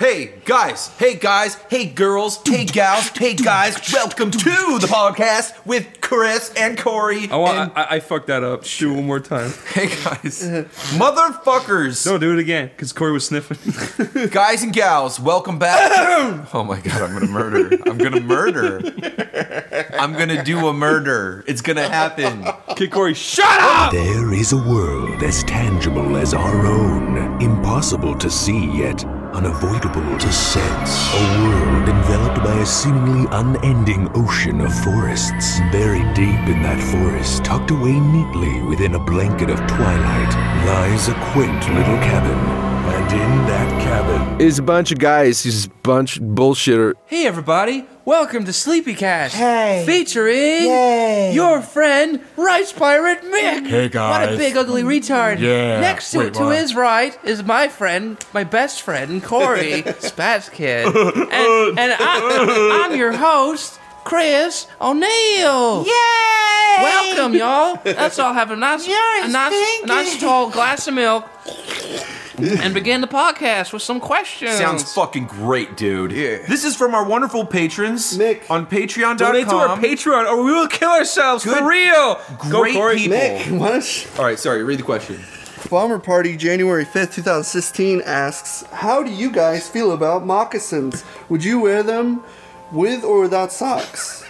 Hey guys, hey guys, hey girls, hey gals, hey guys, welcome to the podcast with Chris and Corey. Oh, and- I, I, I fucked that up. Do it one more time. hey guys, motherfuckers, No, do it again, because Corey was sniffing. guys and gals, welcome back. oh my god, I'm gonna murder. I'm gonna murder. I'm gonna do a murder. It's gonna happen. okay, Corey, shut up! There is a world as tangible as our own, impossible to see yet unavoidable to sense. A world enveloped by a seemingly unending ocean of forests. Buried deep in that forest, tucked away neatly within a blanket of twilight, lies a quaint little cabin. And in that cabin, is a bunch of guys. He's a bunch of bullshitter. Hey everybody, welcome to Sleepy Cast. Hey. Featuring Yay. your friend, Rice Pirate Mick. Hey, guys. What a big ugly retard. Yeah. Next to, Wait, to what? his right is my friend, my best friend, Corey, Spaz Kid. And, and I, I'm your host, Chris O'Neill. Yay! Welcome, y'all. Let's all have a nice, You're a nice, a nice tall glass of milk. And begin the podcast with some questions. Sounds fucking great, dude. Yeah. This is from our wonderful patrons Mick. on Patreon.com. Donate to our Patreon, or we will kill ourselves Good- for real. Go, Great Corey. people. Mick, why All right, sorry. Read the question. Bomber Party January 5th, 2016 asks, How do you guys feel about moccasins? Would you wear them with or without socks?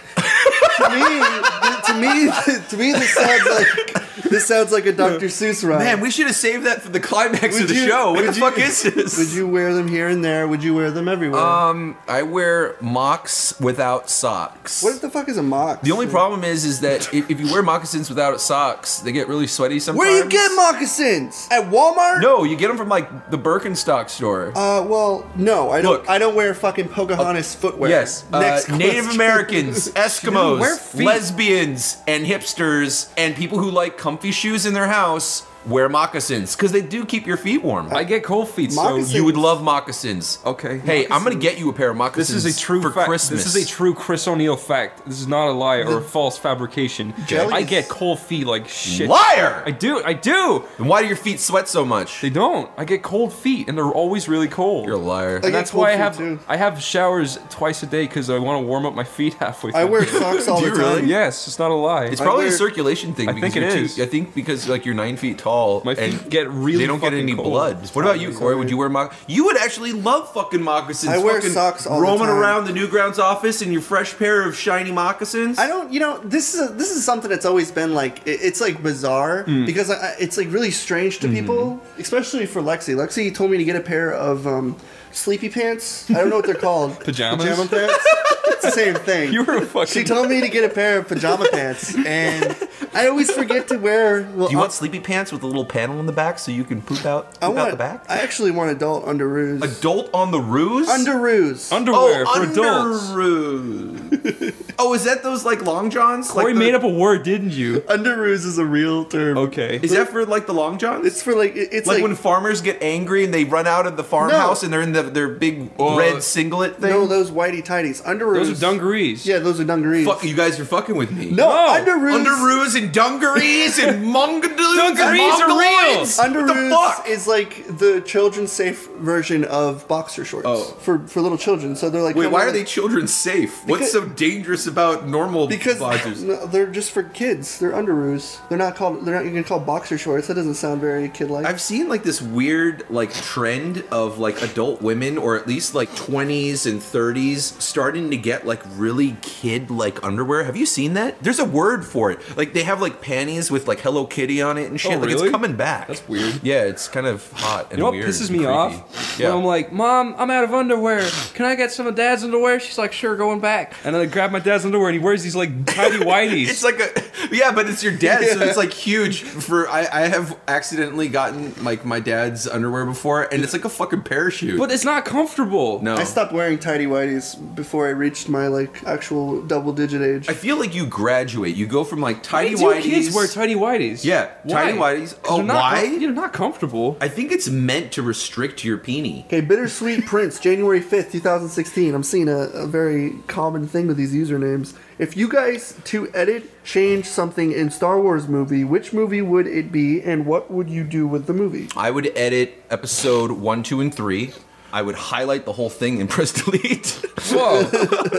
To me, th- to me, to me, this sounds like this sounds like a Dr. Seuss rhyme. Man, we should have saved that for the climax Would of the you- show. What the you- fuck is this? Would you wear them here and there? Would you wear them everywhere? Um, I wear mocks without socks. what the fuck is a mock? the only problem is, is that if, if you wear moccasins without socks, they get really sweaty sometimes. Where do you get moccasins? At Walmart? No, you get them from like the Birkenstock store. Uh, well, no, I don't. Look. I don't wear fucking Pocahontas footwear. yes, uh, Native. Americans, Eskimos, feet. lesbians, and hipsters, and people who like comfy shoes in their house wear moccasins because they do keep your feet warm. I get cold feet, so you would love moccasins. Okay. Hey, I'm gonna get you a pair of moccasins. This moccasins is a true for fact. Christmas. This is a true Chris O'Neill fact. This is not a lie or a false fabrication. jellies- I get cold feet like shit. liar. I do. I do. Then why do your feet sweat so much? They don't. I get cold feet, and they're always really cold. You're a liar. And that's why I have too. I have showers twice a day because I want to warm up my feet halfway. Through. I wear socks all the time. really? Yes, it's not a lie. It's I probably a circulation thing. I think it you're too- I think because like you're nine feet tall. My feet and get really They don't get any cold. blood. What about you, Corey? Would you wear mock? You would actually love fucking moccasins. I wear fucking socks all the roaming time. around the Newgrounds office in your fresh pair of shiny moccasins. I don't, you know, this is a, this is something that's always been like it- it's like bizarre Hmm. because I, I- it's like really strange to people, especially for Lexi. Lexi told me to get a pair of um, sleepy pants. I don't know what they're called. Pajamas? Pajama pants. It's the same thing. You were a fucking- She told me to get a pair of pajama pants, and I always forget to wear. Well, Do you I- want sleepy pants with a little panel in the back so you can poop out, poop I out the back? I actually want adult underoos. Adult on the ruse. Underoos. Underwear oh, for adults. underoos. oh, is that those like long johns? Corey like the- made up a word, didn't you? Underoos is a real term. Okay. Is that for like the long johns? It's for like it's like, like, when farmers get angry and they run out of the farmhouse and they're in the, their big red singlet thing. no those whitey tighties. Underoos. Those are dungarees. Yeah, those are dungarees. Fuck, you guys are fucking with me. No, No, underoos. Underoos and dungarees and mongadoos Dungarees and are real. mongoloids. What the Underoos fuck? is like the children's safe version of boxer shorts Oh. for for little children. So they're like Wait, why are like- they children safe? What's so dangerous about normal Because boxers? no, they're just for kids. They're underoos. They're not called. They're not even called boxer shorts. That doesn't sound very kid-like. I've seen like this weird like trend of like adult women or at least like 20s and 30s starting to get like really kid like underwear. Have you seen that? There's a word for it. Like they have like panties with like Hello Kitty on it and oh, shit. Oh, Like it's coming back. That's weird. Yeah, it's kind of hot and You know what weird. pisses me creepy. off? Yeah. When I'm like, Mom, I'm out of underwear. Can I get some of Dad's underwear? She's like, Sure, going back. And then I grab my dad's underwear, and he wears these like tidy whities. It's like a yeah, but it's your dad, so it's like huge. For I, I have accidentally gotten like my dad's underwear before, and it's like a fucking parachute. but it's not comfortable. no, I stopped wearing tidy whities before I reached my like actual double-digit age. I feel like you graduate. You go from like Why tidy do whities. kids wear tidy whities? Yeah, tidy Why? whities. 'Cause Oh, they're not why? com- They're not comfortable. I think it's meant to restrict your peenie. Okay, Bittersweet Prince, January 5th, 2016. I'm seeing a, a very common thing with these usernames. If you guys to edit, change something in Star Wars movie, which movie would it be and what would you do with the movie? I would edit episode one, two, and three. I would highlight the whole thing and press delete. Whoa.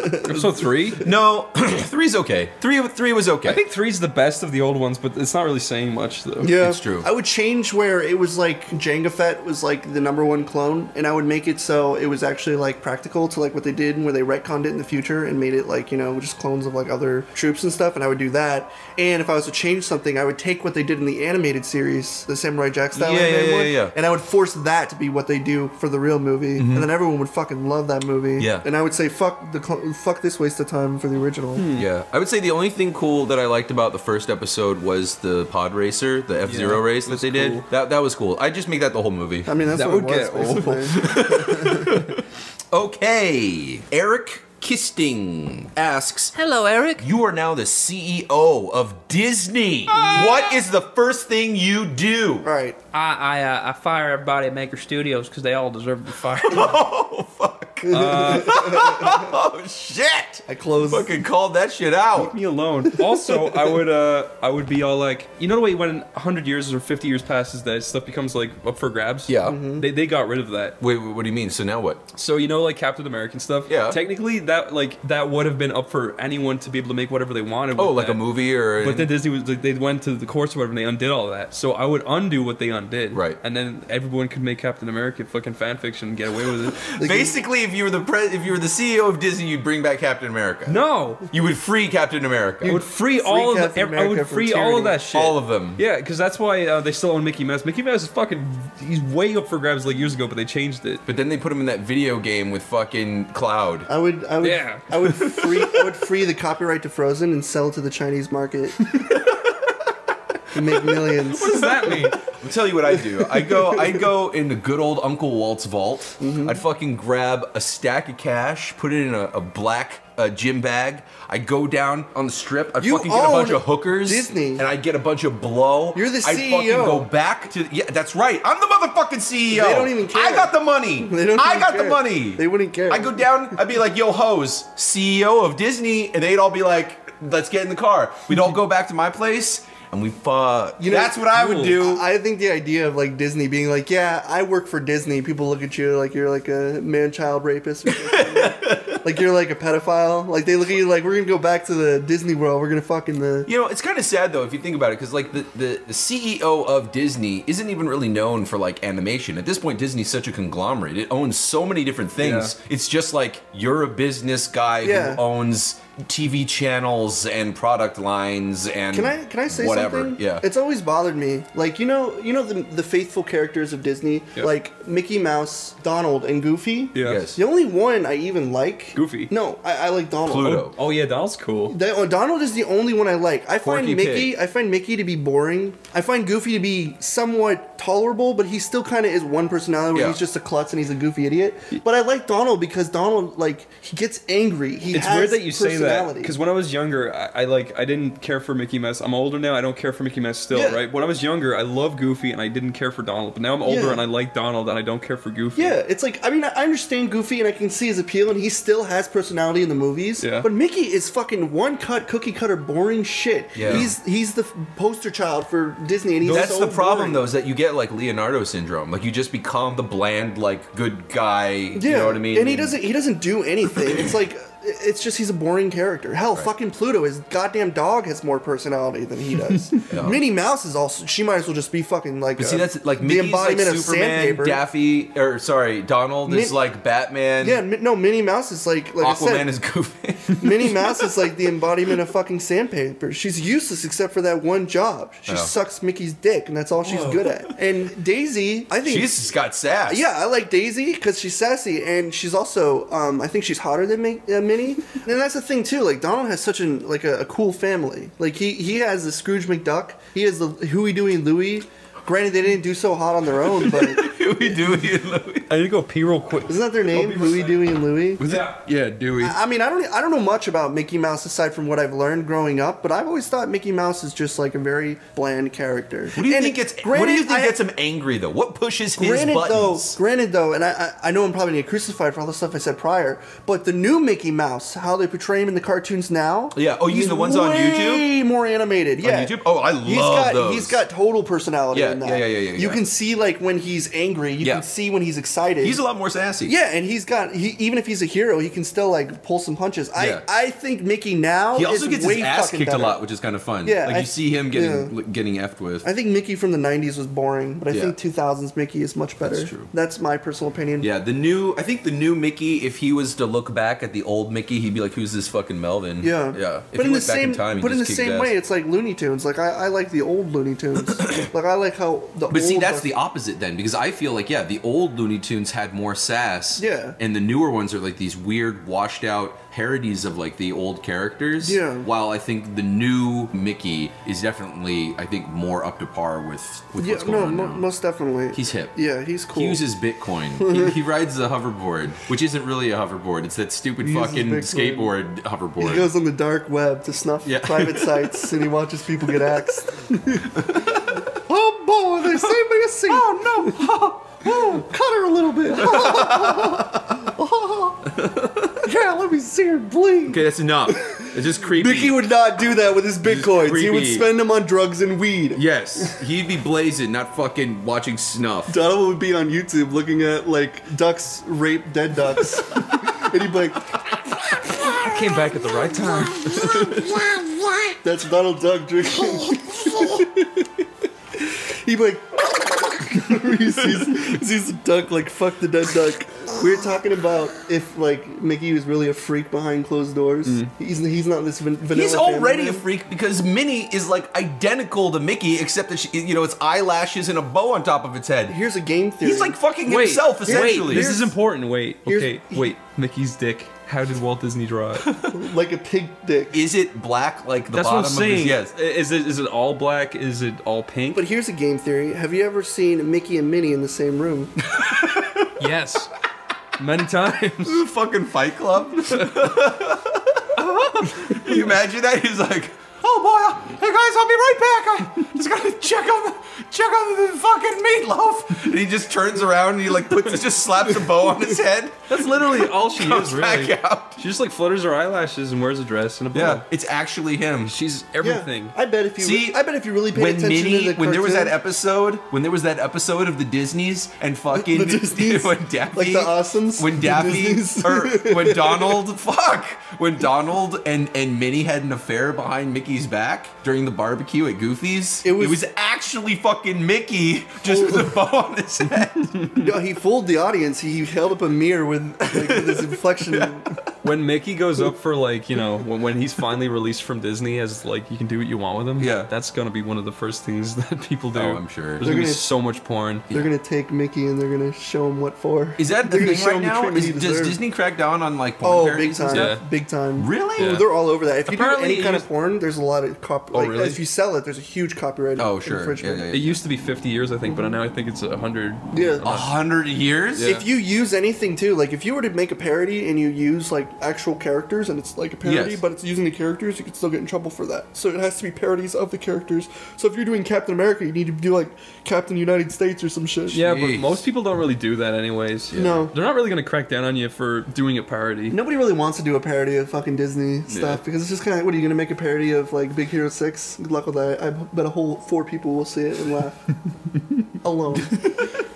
Episode three. no, three's okay. Three, three was okay. I think three's the best of the old ones, but it's not really saying much though. Yeah, It's true. I would change where it was like Jango Fett was like the number one clone, and I would make it so it was actually like practical to like what they did and where they retconned it in the future and made it like you know just clones of like other troops and stuff. And I would do that. And if I was to change something, I would take what they did in the animated series, the Samurai Jack style Yeah, animated yeah, yeah, yeah. and I would force that to be what they do for the real movie, and mm-hmm. then everyone would fucking love that movie. Yeah. and I would say fuck the cl- fuck this waste of time for the original. Hmm. Yeah, I would say the only thing cool that I liked about the first episode was the pod racer, the F Zero Yeah, race that was they did. That that was cool. I just make that the whole movie. I mean, that's That what would it was, get old. Okay, Eric Kisting asks. Hello, Eric. You are now the CEO of Disney. What is the first thing you do? Right. I I, uh, I fire everybody at Maker Studios because they all deserve to be fired. Oh fuck! Oh shit! I closed. Fucking called that shit out. me alone. Also, I would uh I would be all like, you know the way when 100 years or 50 years passes that stuff becomes like up for grabs? Yeah. They, they got rid of that. Wait, wait, what do you mean? So now what? So you know like Captain American stuff? Yeah. Technically that like that would have been up for anyone to be able to make whatever they wanted. Oh, with like a movie or? But then Disney was like they went to the courts or whatever and they undid all of that. So I would undo what they undid. Right. And then everyone could make Captain America fucking fan fiction and get away with it. Basically, if you were the pre- if you were the CEO of Disney, you'd bring back Captain America. no. You would free Captain America. I would free, all of Captain the, I would America from free all of that shit. All of them. Yeah, because that's why uh, they still own Mickey Mouse. Mickey Mouse is fucking. He's way up for grabs like years ago, but they changed it. But then they put him in that video game with fucking Cloud. I would, I would, Yeah. I would free, I would free the copyright to Frozen and sell it to the Chinese market. and make millions. What does that mean? I'll tell you what I do. I go, I go in the good old Uncle Walt's vault. Mm-hmm. I'd fucking grab a stack of cash, put it in a, a black uh, gym bag. I go down on the strip. I'd You fucking get a bunch own of hookers, Disney. and I'd get a bunch of blow. You're the CEO. I'd fucking CEO. go back to yeah, that's right. I'm the motherfucking CEO. They don't even care. I got the money. They don't I even got the money. They wouldn't care. I go down. I'd be like, "Yo, hoes, CEO of Disney," and they'd all be like, "Let's get in the car." We'd all go back to my place, and we fuck. You know, that's what I would do. I think the idea of like Disney being like, yeah, I work for Disney. People look at you like you're like a man-child rapist. Or like you're like a pedophile. Like they look at you like we're gonna go back to the Disney World. We're gonna fucking the. You know, it's kind of sad though if you think about it, because like the, the the CEO of Disney isn't even really known for like animation. At this point, Disney's such a conglomerate; it owns so many different things. Yeah. It's just like you're a business guy Yeah. who owns TV channels and product lines and Can I can I say whatever. something? Yeah, It's always bothered me. Like you know you know the the faithful characters of Disney, Yeah. like Mickey Mouse, Donald, and Goofy. Yeah. Yes. The only one I even like. Goofy. No, I, I like Donald. Pluto. Oh, oh yeah, Donald's cool. The- oh, Donald is the only one I like. I find Porky Mickey. Pig. I find Mickey to be boring. I find Goofy to be somewhat tolerable, but he still kind of is one personality where Yeah. he's just a klutz and he's a goofy idiot. But I like Donald because Donald like he gets angry. He It's has weird that you say that because when I was younger, I, I like I didn't care for Mickey Mouse. I'm older now. I don't care for Mickey Mouse still, Yeah. right? When I was younger, I loved Goofy and I didn't care for Donald. But now I'm older Yeah. and I like Donald and I don't care for Goofy. Yeah, it's like I mean I understand Goofy and I can see his appeal and he still has personality in the movies. Yeah. But Mickey is fucking one cut cookie cutter boring shit. Yeah. He's he's the poster child for Disney and he's That's so the problem, boring. though, is that you get like Leonardo syndrome. Like you just become the bland, like good guy. Yeah, You know what I mean? And he doesn't he doesn't do anything. it's like it's just he's a boring character. Hell, fucking Pluto, his goddamn dog has more personality than he does. Minnie Mouse is also she might as well just be fucking like a- see, that's like the Mickey's embodiment like of Superman, sandpaper. Daffy, or sorry, Donald is like Batman. yeah, no, Minnie Mouse is like like I Aquaman said, is Goofy. Minnie Mouse is like the embodiment of fucking sandpaper. She's useless except for that one job. She Yeah. sucks Mickey's dick, and that's all she's good at. And Daisy, I think She's just got sass. Yeah, I like Daisy because she's sassy, and she's also, um, I think she's hotter than Mi- uh, Minnie. And that's the thing too. Like Donald has such an like a, a cool family. Like he he has the Scrooge McDuck. He has the Huey, Dewey, Louie. Granted, they didn't do so hot on their own, but we do it, Louis. I need to go pee real quick. isn't that their name? Huey, Dewey, and Louie. Was Yeah, yeah, Dewey. I mean, I don't, I don't know much about Mickey Mouse aside from what I've learned growing up, but I've always thought Mickey Mouse is just like a very bland character. What do you And think gets? what do you think I- gets him angry though? What pushes his Granted buttons? though, granted though, and I, I I know I'm probably gonna get crucified for all the stuff I said prior, but the new Mickey Mouse, how they portray him in the cartoons now, Yeah. Oh, you he's the ones on YouTube? Way more animated. Yeah. YouTube? Oh, I He's love got those. he's got total personality Yeah, in that. yeah, yeah, yeah, yeah, You yeah. can see like when he's angry angry. You Yeah. can see when he's excited. He's a lot more sassy. yeah, and he's got he, even if he's a hero, he can still like pull some punches. Yeah. I I think Mickey now He also is gets way his ass kicked better. a lot, which is kind of fun. Yeah, like I- you see him getting yeah. getting effed with. I think Mickey from the '90s was boring, but I think 2000s Mickey is much better. That's true. That's my personal opinion. yeah, the new. I think the new Mickey. If he was to look back at the old Mickey, he'd be like, "Who's this fucking Melvin?" Yeah, yeah. If but he in the back same, in time, but in the just kick his same way, it's like Looney Tunes. Like I, I like the old Looney Tunes. like I like how the. But see, that's the opposite then, because I feel like yeah, the old Looney Tunes had more sass. Yeah. And the newer ones are like these weird, washed out parodies of like the old characters. Yeah. While I think the new Mickey is definitely, I think, more up to par with with Yeah, what's going no, on now. most definitely. He's hip. Yeah, he's cool. He uses Bitcoin. he, he rides the hoverboard, which isn't really a hoverboard. It's that stupid He fucking skateboard hoverboard. He goes on the dark web to snuff Yeah. private sites and he watches people get axed. oh they saved me a seat. Oh no. Oh, cut her a little bit. yeah, let me see her bleed. okay, that's enough. It's just creepy. Mickey would not do that with his bitcoins. He would creepy. spend them on drugs and weed. Yes, he'd be blazing, not fucking watching snuff. Donald would be on YouTube looking at like ducks rape dead ducks. and he'd be like, I came back at the right time. That's Donald Duck drinking. He'd be like, he sees, sees the duck like fuck the dead duck. We were talking about if like Mickey was really a freak behind closed doors. Mm. He's he's not this van- vanilla. He's family already a freak because Minnie is like identical to Mickey, except that she, you know, it's eyelashes and a bow on top of its head. Here's a game theory. He's like fucking Wait, himself, wait, essentially. this is important. Wait, okay, wait. Mickey's dick. How did Walt Disney draw it? like a pig dick. Is it black like the That's what bottom I'm saying. of his? Yes. Is it is it all black? Is it all pink? But here's a game theory. Have you ever seen Mickey and Minnie in the same room? yes, many times. The fucking Fight Club. Can you imagine that? He's like, "Oh boy, uh, hey guys, I'll be right back. I just gotta check on the check on the fucking meatloaf." And he just turns around and he like puts just slaps a bow on his head. That's literally all she Comes is, really. back out. She just like flutters her eyelashes and wears a dress and a bow. Yeah, it's actually him. she's Yeah. everything. I bet if you See, I bet if you really paid when attention Minnie, to the when there was that cartoon- episode, when there was that episode of the Disneys and fucking The Disneys? when Daffy, Like the Awesomes? when The Daffy Disneys? or when Donald, fuck, when Donald and and Minnie had an affair behind Mickey's back during the barbecue at Goofy's, It was- actually fucking Mickey just with a bow on his head. No, he fooled the audience. He held up a mirror with, like, with his inflection. When Mickey goes up for like, you know, when, when he's finally released from Disney as like you can do what you want with him. Yeah. That's gonna be one of the first things that people do. Oh, I'm sure. There's They're gonna be so much porn. They're gonna take Mickey and they're gonna show him what for. Is that the They're gonna thing show right now? Is, does. Disney crack down on like porn Oh, big time. Yeah. big time. Really? Yeah. They're all over that. If you Apparently do any kind of porn, there's a lot of cop. Oh, like, really? If you sell it, there's a huge copyright. Oh, sure. infringement. Yeah, yeah, It used to be 50 years, I think, but now I think it's 100. Yeah. Hundred years? Yeah. If you use anything too, like if you were to make a parody and you use like actual characters and it's like a parody, Yes. but it's using the characters, you could still get in trouble for that. So it has to be parodies of the characters. So if you're doing Captain America, you need to do like Captain United States or some shit. Yeah, but most people don't really do that anyways. No. They're not really gonna crack down on you for doing a parody. Nobody really wants to do a parody of fucking Disney stuff because it's just kind of what are you gonna make a parody of like Big Hero Six? Good luck with that. I bet a whole four people will see it and laugh alone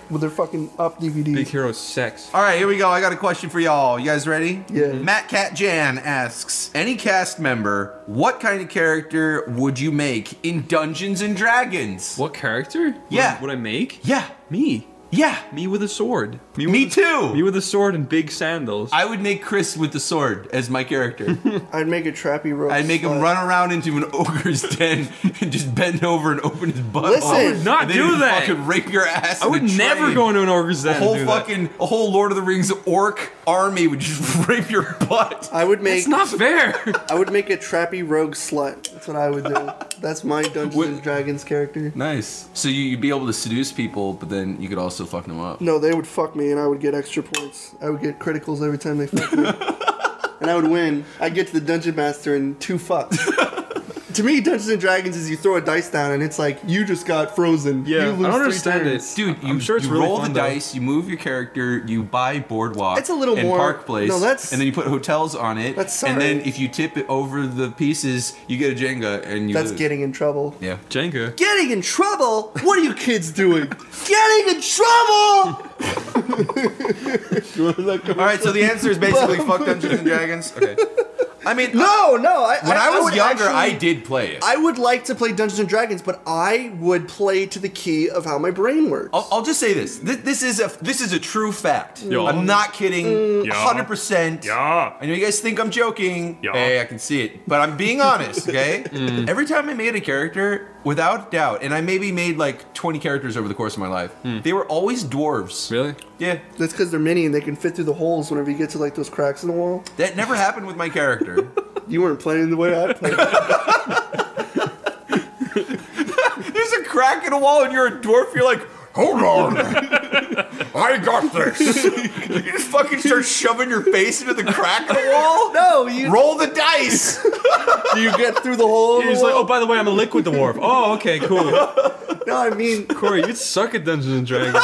with their fucking up DVDs. Big Hero Six. All right, here we go. I got a question for y'all. You guys ready? Yeah. Mm-hmm. Matt Cat Jan asks Any cast member, what kind of character would you make in Dungeons and Dragons? What character? Yeah. Would, would I make? Yeah. Me. Yeah. Me with a sword. with Me a- too. Me with a sword and big sandals. I would make Chris with the sword as my character. I'd make a trappy rope. I'd make him run around into an ogre's den and just bend over and open his butt. Listen. I would not and then do he'd that. Fucking rape your ass. I in would a never train. go into an ogre's den. A whole and do that. fucking, a whole Lord of the Rings orc army would just rape your butt. I would make. It's not fair. I would make a trappy rogue slut. That's what I would do. That's my Dungeons and Dragons character. Nice. So you- you'd be able to seduce people, but then you could also fuck them up. No, they would fuck me and I would get extra points. I would get criticals every time they fuck me. and I would win. I'd get to the dungeon master in two fucks. to me, Dungeons and Dragons is you throw a dice down and it's like you just got frozen. Yeah, you I don't three understand turns. it. Dude, you, I'm sure it's you really roll the though. dice, you move your character, you buy boardwalk. It's a little and more- Park Place. no, that's- and then you put hotels on it. That's and then if you tip it over the pieces, you get a Jenga and you That's lose. getting in trouble. yeah. Jenga. Getting in trouble? What are you kids doing? Getting in trouble! All right, so the answer is basically fuck Dungeons and Dragons. Okay. I mean, No, no. I, when I, was would younger, I did play it. I would like to play Dungeons and Dragons, but I would play to the key of how my brain works. I'll, I'll just say this. this. This is a this is a true fact. Yeah. I'm not kidding. Mm. Yeah. hundred percent. Yeah. I know you guys think I'm joking. Yeah. Hey, I can see it, but I'm being honest. Okay. Mm. Every time I made a character, without doubt, and I maybe made like 20 characters over the course of my life, hmm. they were always dwarves. Really? Yeah. That's because they're mini and they can fit through the holes whenever you get to like those cracks in the wall. That never happened with my character. You weren't playing the way I played. There's a crack in a wall, and you're a dwarf. You're like, hold on, I got this. you just fucking start shoving your face into the crack in the wall. no, you Roll the dice. do you get through the hole? He's like, oh, by the way, I'm a liquid dwarf. Oh, okay, cool. no, I mean, Corey, you'd suck at Dungeons and Dragons.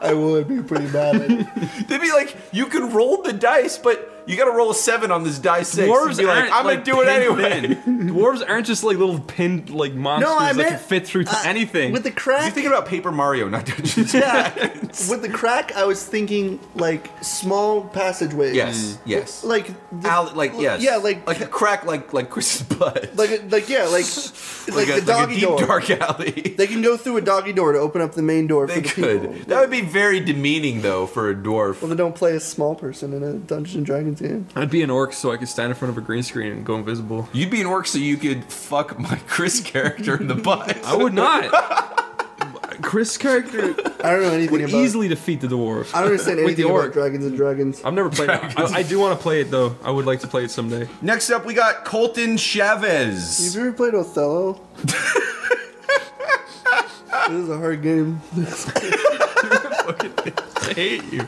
I would be pretty bad at it. They'd be like, you can roll the dice, but you got to roll a seven on this die six. Dwarves You'd be like, aren't I'm gonna do it anyway. thin. Dwarves aren't just like little pinned like monsters No, I that meant can fit through to uh, anything. With the crack, You're thinking about Paper Mario, not Dungeons. yeah. With the crack, I was thinking like small passageways. Yes, yes. Like, the, Al- like yes, Yeah, like like a crack, like like Chris's butt, like like yeah, like like, a, the doggy like a deep door. dark alley. They can go through a doggy door to open up the main door They for the could. people. That would be very demeaning, though, for a dwarf. Well, they don't play a small person in a Dungeons and Dragons game. I'd be an orc so I could stand in front of a green screen and go invisible. You'd be an orc, so you could fuck my Chris character in the butt. I would not. Chris' character I don't know anything would about. easily defeat the dwarf. I don't understand with the anything about orc. Dragons and Dragons. I've never played it. I, I do want to play it though. I would like to play it someday. Next up, we got Colton Chavez. you ever played Othello? this is a hard game. I hate you.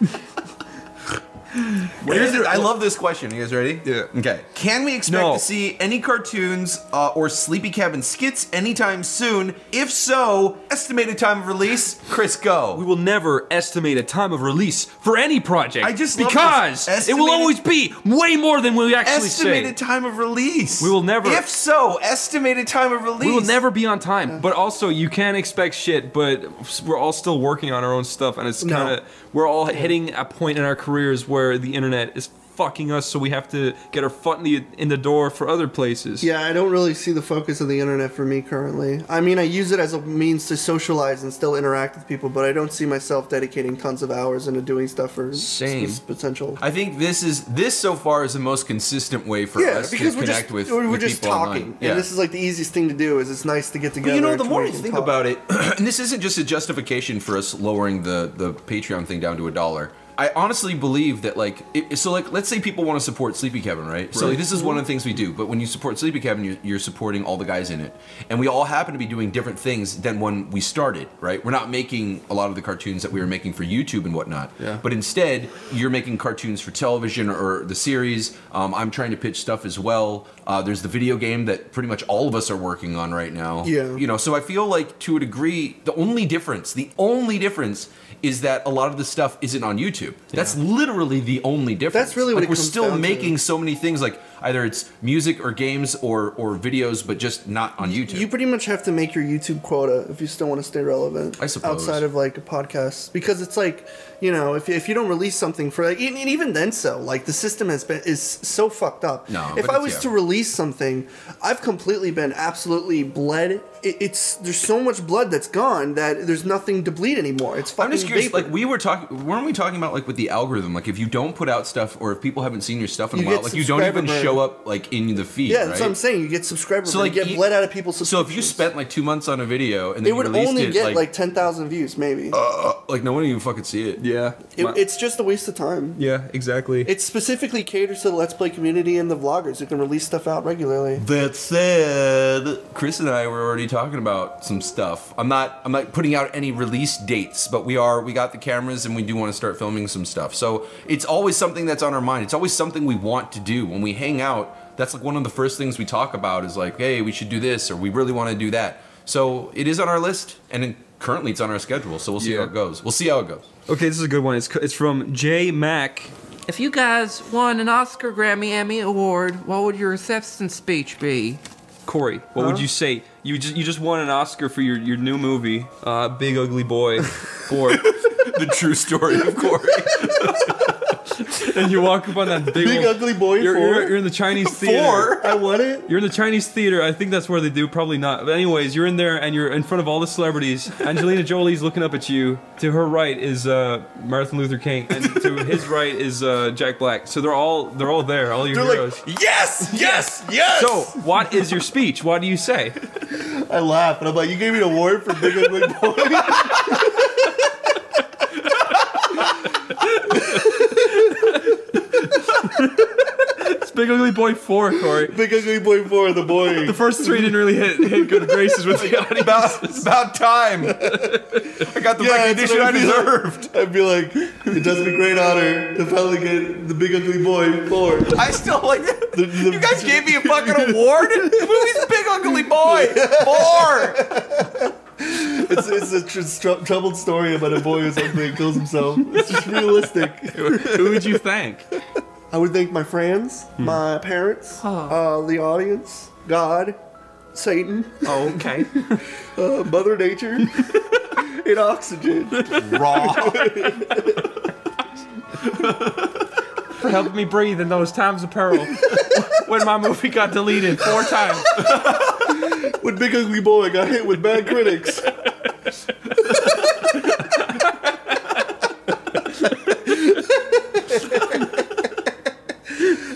Here's the- I love this question. You guys ready? Yeah. Okay. Can we expect No. to see any cartoons uh, or Sleepy Cabin skits anytime soon? If so, estimated time of release. Chris, go. We will never estimate a time of release for any project. I just love because this. it will always be way more than we actually Estimated say. time of release. We will never- If so, estimated time of release. We will never be on time, but also you can't expect shit. But we're all still working on our own stuff, and it's kind of we're all hitting a point in our careers where the internet is fucking us, so we have to get our foot in the in the door for other places. Yeah, I don't really see the focus of the internet for me currently. I mean, I use it as a means to socialize and still interact with people, but I don't see myself dedicating tons of hours into doing stuff for Same. s- potential. I think this is this so far is the most consistent way for yeah, us to connect just with, we're with just people talking, online. Yeah. and this is like the easiest thing to do. Is it's nice to get together. But you know, the more you think talk. about it, and this isn't just a justification for us lowering the the Patreon thing down to a dollar. I honestly believe that like it, so like let's say people want to support Sleepy Cabin, right? So like, this is one of the things we do. But when you support Sleepy Cabin, you're, you're supporting all the guys in it, and we all happen to be doing different things than when we started, right? We're not making a lot of the cartoons that we were making for YouTube and whatnot. Yeah. But instead, you're making cartoons for television or the series. Um, I'm trying to pitch stuff as well. Uh, there's the video game that pretty much all of us are working on right now. Yeah. You know, so I feel like to a degree, the only difference, the only difference is that a lot of the stuff isn't on YouTube. That's literally the only difference. That's really what like we're still down to. making so many things like either it's music or games or or videos, but just not on YouTube. You pretty much have to make your YouTube quota if you still want to stay relevant. I suppose. Outside of like a podcast, because it's like, you know, if, if you don't release something for like, even then, so like the system has been is so fucked up. No, if I was yeah. to release something, I've completely been absolutely bled. It, it's there's so much blood that's gone that there's nothing to bleed anymore. It's fucking I'm just curious. vapor. Like we were talking, weren't we talking about like with the algorithm? Like if you don't put out stuff, or if people haven't seen your stuff in You a while, like you don't even subscriber show burn. up like in the feed. yeah, that's right? what I'm saying. You get subscribers, So so like you get you- bled out of people's. So if you spent like two months on a video and then it would you released only it, get like, like, ten thousand views, maybe. Uh, uh, like no one even fucking see it. Yeah. It- My- it's just a waste of time. yeah, exactly. It specifically caters to the Let's Play community and the vloggers who can release stuff out regularly. That said, Chris and I were already talking about some stuff. I'm not I'm not putting out any release dates, but we are we got the cameras and we do want to start filming some stuff. So it's always something that's on our mind. It's always something we want to do when we hang out. That's like one of the first things we talk about is like, hey, we should do this or we really want to do that. So it is on our list and it, currently it's on our schedule. So we'll see Yeah. how it goes. We'll see how it goes. Okay, this is a good one. It's it's from J Mac. If you guys won an Oscar, Grammy, Emmy award, what would your acceptance speech be? Corey, what would you say? You just you just won an Oscar for your, your new movie, uh, Big Ugly Boy, for the true story of Corey. and you walk up on that big, Big old- Ugly Boy You're, you're, you're in the Chinese theater. Four? I want it. You're in the Chinese theater. I think that's where they do. Probably not. But anyways, you're in there and you're in front of all the celebrities. Angelina Jolie's looking up at you. To her right is uh, Martin Luther King, and to his right is uh, Jack Black. So they're all they're all there. All your They're heroes. like, yes, yes, yes. so, what is your speech? What do you say? I laugh and I'm like, you gave me an award for Big Ugly Boy. Big Ugly Boy Four, Corey. Big Ugly Boy four, the boy. The first three didn't really hit, hit good graces with the audience. about, it's about time. I got the Yeah, that's recognition what I I'd like. deserved. I'd be like, it does me great honor to finally get the Big Ugly Boy four. I still like that. The- the- You guys gave me a fucking award? The movie's Big Ugly Boy. Four. It's, it's a tr- tr- troubled story about a boy who's ugly and kills himself. It's just realistic. Who would you thank? I would thank my friends, my parents, uh, the audience, God, Satan, Oh, okay. uh, Mother Nature, and oxygen. Raw. For helping me breathe in those times of peril. when my movie got deleted four times. When Big Ugly Boy got hit with bad critics.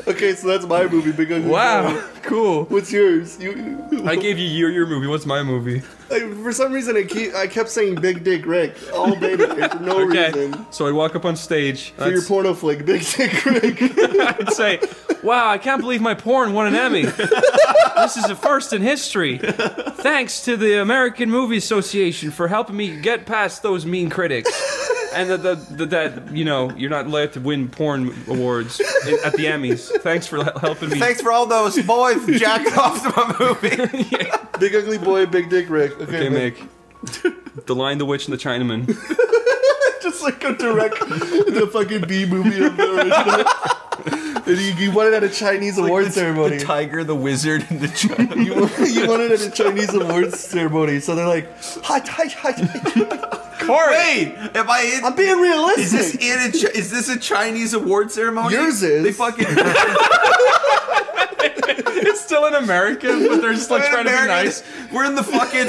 okay, so that's my movie, Boy. Wow, cool. What's yours? You, I gave you your, your movie. What's my movie? I, for some reason, I, keep, I kept saying Big Dick Rick all day today for no Okay. reason. So I walk up on stage. For your porno flick, Big Dick Rick. I'd say, Wow, I can't believe my porn won an Emmy. this is a first in history. Thanks to the American Movie Association for helping me get past those mean critics. And that, the, the, that you know, you're not allowed to win porn awards at the Emmys. Thanks for helping me. Thanks for all those boys jacking off to my movie. Big Ugly Boy, Big Dick Rick. Okay, Okay, Mick. The Lion, the Witch, and the Chinaman. Just like a direct the fucking B movie of the original. And you, you won it at a Chinese award ceremony. The tiger, the wizard, and the giant. you, won, you won it at a Chinese awards ceremony. So they're like, hi, hi, hi. Wait, am I in? I'm being realistic. Is this in a, is this a Chinese award ceremony? Yours is. They fucking. it's still in American, but they're just like I'm trying to be American. nice. We're in the fucking.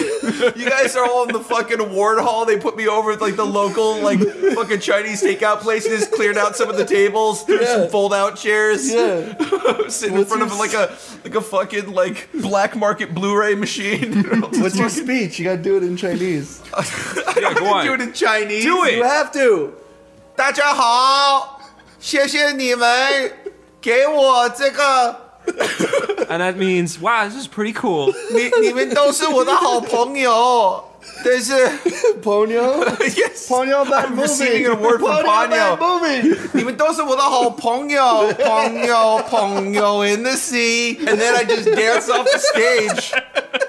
You guys are all in the fucking award hall. They put me over at like the local like fucking Chinese takeout place. And just cleared out some of the tables. Threw Yeah. some fold out chairs. Yeah. Sitting What's in front of your like a like a fucking like black market Blu-ray machine. What's your speech? You gotta do it in Chinese. Yeah, go on. Do it in Chinese. Do it. You have to. 大家好，谢谢你们给我这个， And that means, wow, this is pretty cool. 你你们都是我的好朋友。但是 Ponyo? yes, Ponyo bad I'm movie. receiving an award from Ponyo bad Ponyo. movie. 你们都是我的好朋友，朋友，朋友 in the sea. And then I just dance off the stage,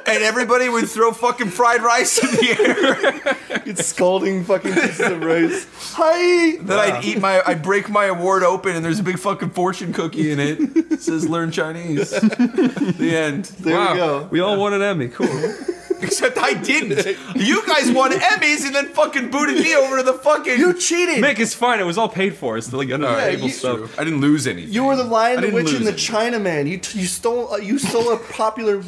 and everybody would throw fucking fried rice in the air. It's scalding fucking pieces of rice. Hi. Then I'd eat my, I'd break my award open, and there's a big fucking fortune cookie in it. It says "Learn Chinese." the end. There wow, we go. we all won an Emmy. Cool. Except I didn't. You guys won Emmys and then fucking booted me over to the fucking. You cheated. Mick, it's fine. It was all paid for. It's like under Yeah, table you- stuff. I didn't lose anything. You were the Lion, I the Witch, and the Chinaman. You t- you stole uh, you stole a popular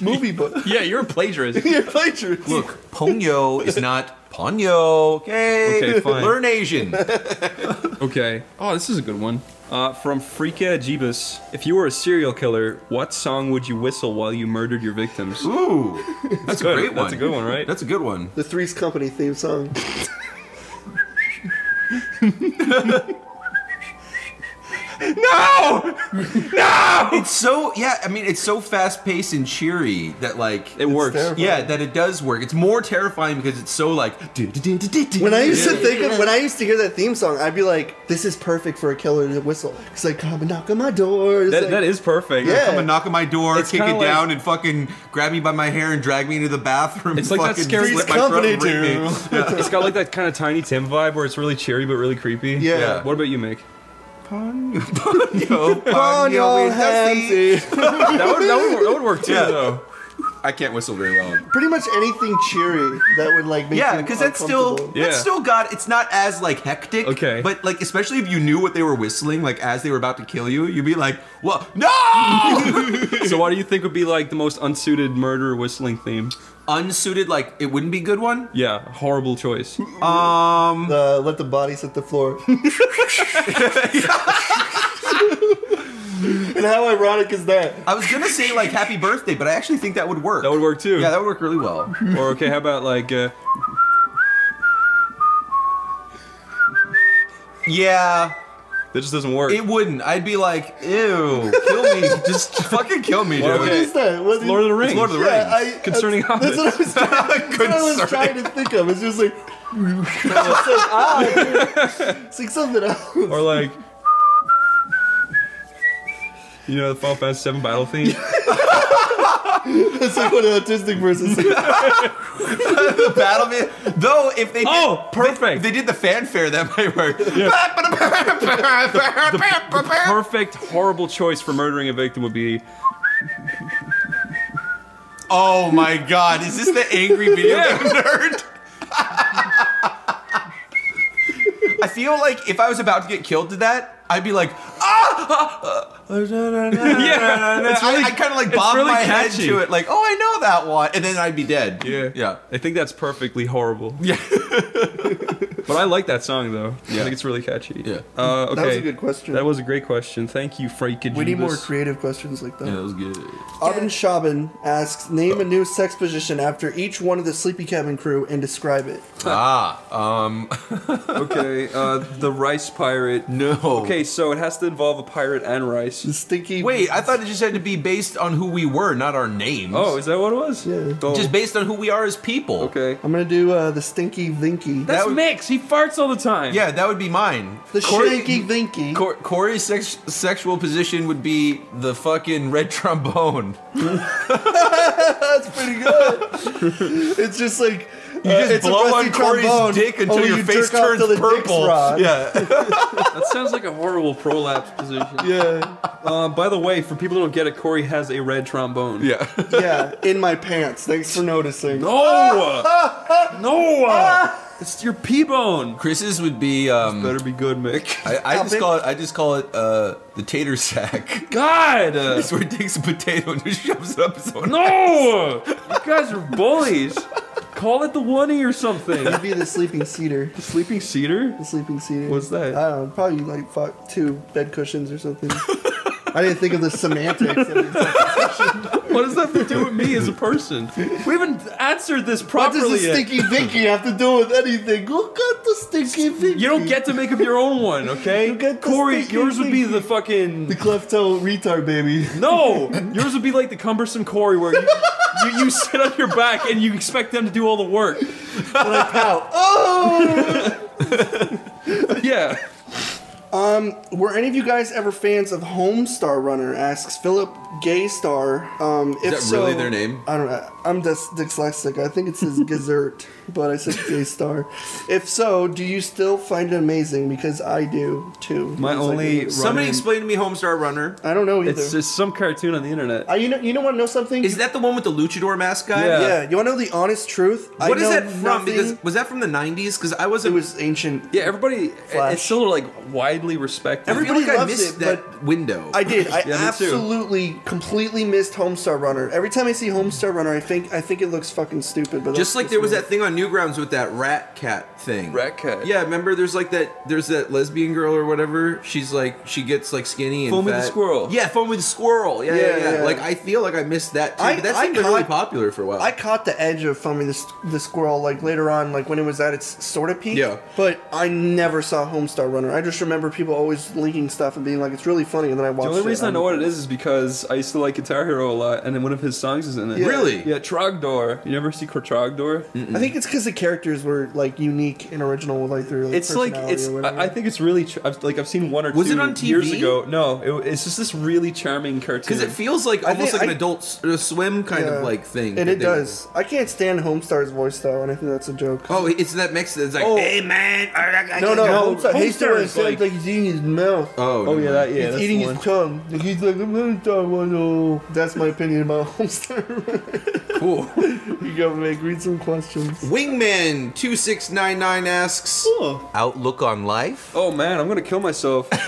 movie book. Yeah, you're a plagiarist. You're a plagiarist. Look, Pongyo is not Ponyo. Okay. Okay, fine. Learn Asian. Okay. Oh, this is a good one. Uh, from Freaka Jeebus. If you were a serial killer, what song would you whistle while you murdered your victims? Ooh, that's a good. great one. That's a good one, right? That's a good one. The Three's Company theme song. no, no. It's so yeah. I mean, it's so fast paced and cheery that like It works. terrifying. Yeah, that it does work. It's more terrifying because it's so like. When I used to think of when I used to hear that theme song, I'd be like, "This is perfect for a killer to whistle." It's like, "Come and knock on my door." It's That, like- that is perfect. Yeah. come and knock on my door, It's kick it kinda like- down, and fucking grab me by my hair and drag me into the bathroom. It's like that fucking scary- slit Three's my throat Company and rape too. It's got like that kind of Tiny Tim vibe where it's really cheery but really creepy. Yeah. Yeah. What about you, Mick? Ponyo, ponyo, no, with Dusty. Hamsy. That would, that would, work- that would work too, Yeah. though. I can't whistle very well. Pretty much anything cheery that would like make Yeah, because that's still uncomfortable. Yeah. that's still got it's not as like hectic. Okay. But like especially if you knew what they were whistling, like as they were about to kill you, you'd be like, "Well, no!" So, what do you think would be like the most unsuited murder whistling theme? Unsuited, like it wouldn't be a good one. Yeah, horrible choice. Um, Uh, let the bodies hit the floor. and how ironic is that? I was gonna say like "Happy Birthday," but I actually think that would work. That would work too. Yeah, that would work really well. Or okay, how about like uh, yeah, that just doesn't work. it wouldn't. I'd be like, "Ew, kill me! Just fucking kill me, dude." What is that? What is- Lord of the Rings. Lord of the Yeah, Rings. I, Concerning that's, that's what I was, trying, that's what I was trying to think of. It's just like, it's like, ah, dude. it's like something else. or like you know the Final Fantasy VII battle theme. It's like what an autistic person says. the battlefield. Though, if they did, Oh, perfect. if they did the fanfare, that might work. The Perfect horrible choice for murdering a victim would be oh my god, is this the angry video Yeah. game nerd? I feel like if I was about to get killed to that, I'd be like, ah! yeah. It's I, really I kind of like bob really my head to it, like, oh, I know that one, and then I'd be dead. Yeah. yeah. I think that's perfectly horrible. Yeah. But I like that song though. Yeah. I Yeah. think it's really catchy. Yeah. Uh, okay. That was a good question. That was a great question. Thank you, Frank. we need more creative questions like that. Yeah, that was good. Arvin Shaban asks, name a new sex position after each one of the sleepy cabin crew and describe it. Ah, um, Okay. Uh, the rice pirate. no. Okay, so it has to involve a pirate and rice. The stinky. Wait, I thought it just had to be based on who we were, not our names. Oh, is that what it was? Yeah. Oh, just based on who we are as people. okay. I'm gonna do uh, the stinky vinky. That's That would- Mix. He farts all the time. Yeah, that would be mine. the Corey- shaky vinky. Cor- Corey's sex- sexual position would be the fucking red trombone. That's pretty good. it's just like You just it's a blow rusty on Corey's trombone, dick until only your you face turns till the dick's purple. Yeah. That sounds like a horrible prolapse position. Yeah, Uh, by the way, for people who don't get it, Corey has a red trombone. yeah. yeah, in my pants. Thanks for noticing. No! no! It's your P-bone. Chris's would be um Better be good, Mick. I, I just call it I just call it uh the tater sack. God! uh, That's where he takes a potato and just shoves it up his own. no! You guys are bullies. Call it the oney or something. It'd be the sleeping cedar. The sleeping cedar? The sleeping cedar. What's that? I don't know. Probably like fuck two bed cushions or something. I didn't think of the semantics. Of. What does that have to do with me as a person? We haven't answered this properly. What does the yet. stinky vinky have to do with anything? Look at the stinky vinky. You don't get to make up your own one, okay? You get Corey, yours would be the fucking the cleft toe retard baby. No, yours would be like the cumbersome Corey, where you, you, you sit on your back and you expect them to do all the work. Pow. Oh! Yeah. Were any of you guys ever fans of Homestar Runner? Asks Philip Gaystar. Um, if that so, really their name? I don't know. I'm dys- dyslexic. I think it says Gazert, but I said Gaystar. If so, do you still find it amazing? Because I do too. My It's like- only Somebody running- explain to me Homestar Runner. I don't know either. It's just some cartoon on the internet. I, you know, you know what? Know something? Is that the one with the luchador mask guy? Yeah. yeah. You want to know the honest truth? I What is know that from? nothing- Because was that from the '90s? Because I wasn't. It was ancient. Yeah, everybody. Flash. It's still like widely respected. I feel everybody like I loves missed it, that window. I did. I Yeah, me too. absolutely, completely missed Homestar Runner. Every time I see Homestar Runner, I think I think it looks fucking stupid. But Just like there was that thing on Newgrounds with that rat cat thing. Rat cat. Yeah, remember there's like that there's that lesbian girl or whatever. She's like she gets like skinny and Foamy the Squirrel. Yeah, Foamy the Squirrel. Yeah, yeah, Yeah, yeah. yeah. Like I feel like I missed that too. I- but that I seemed really popular for a while. I caught the edge of filming this the squirrel like later on, like when it was at its sort of peak. Yeah. But I never saw Homestar Runner. I just remember people always linking stuff and being like, "It's really funny," and then I watched. The only it. reason I I'm- know what it is is because I used to like Guitar Hero a lot, and then one of his songs is in it. Yeah. Really? Yeah, Trogdor. You never see Trogdor? I think it's because the characters were like unique and original with like their. Like, It's like personality it's. or whatever. I, I think it's really. Ch- I've, like I've seen one or Was two it on years TV? ago. No, it, it's just this really charming cartoon. because it feels like almost think like an adult s- uh, swim kind Yeah. of like thing. and that it they- does. I can't stand Homestar's voice though, and I think that's a joke. Oh, it's that mix. It's like, Oh. hey man. I, I, no, no, No, Homestar. He's Homestar one sounds like- like he's eating his mouth. Oh, Oh never yeah, mind. that yeah. he's that's eating the his tongue. Like he's like, I'm gonna talk about no. That's my opinion about Homestar. cool. you go, Meg. Read some questions. Wingman two six nine nine asks Oh. outlook on life. Oh man, I'm gonna kill myself.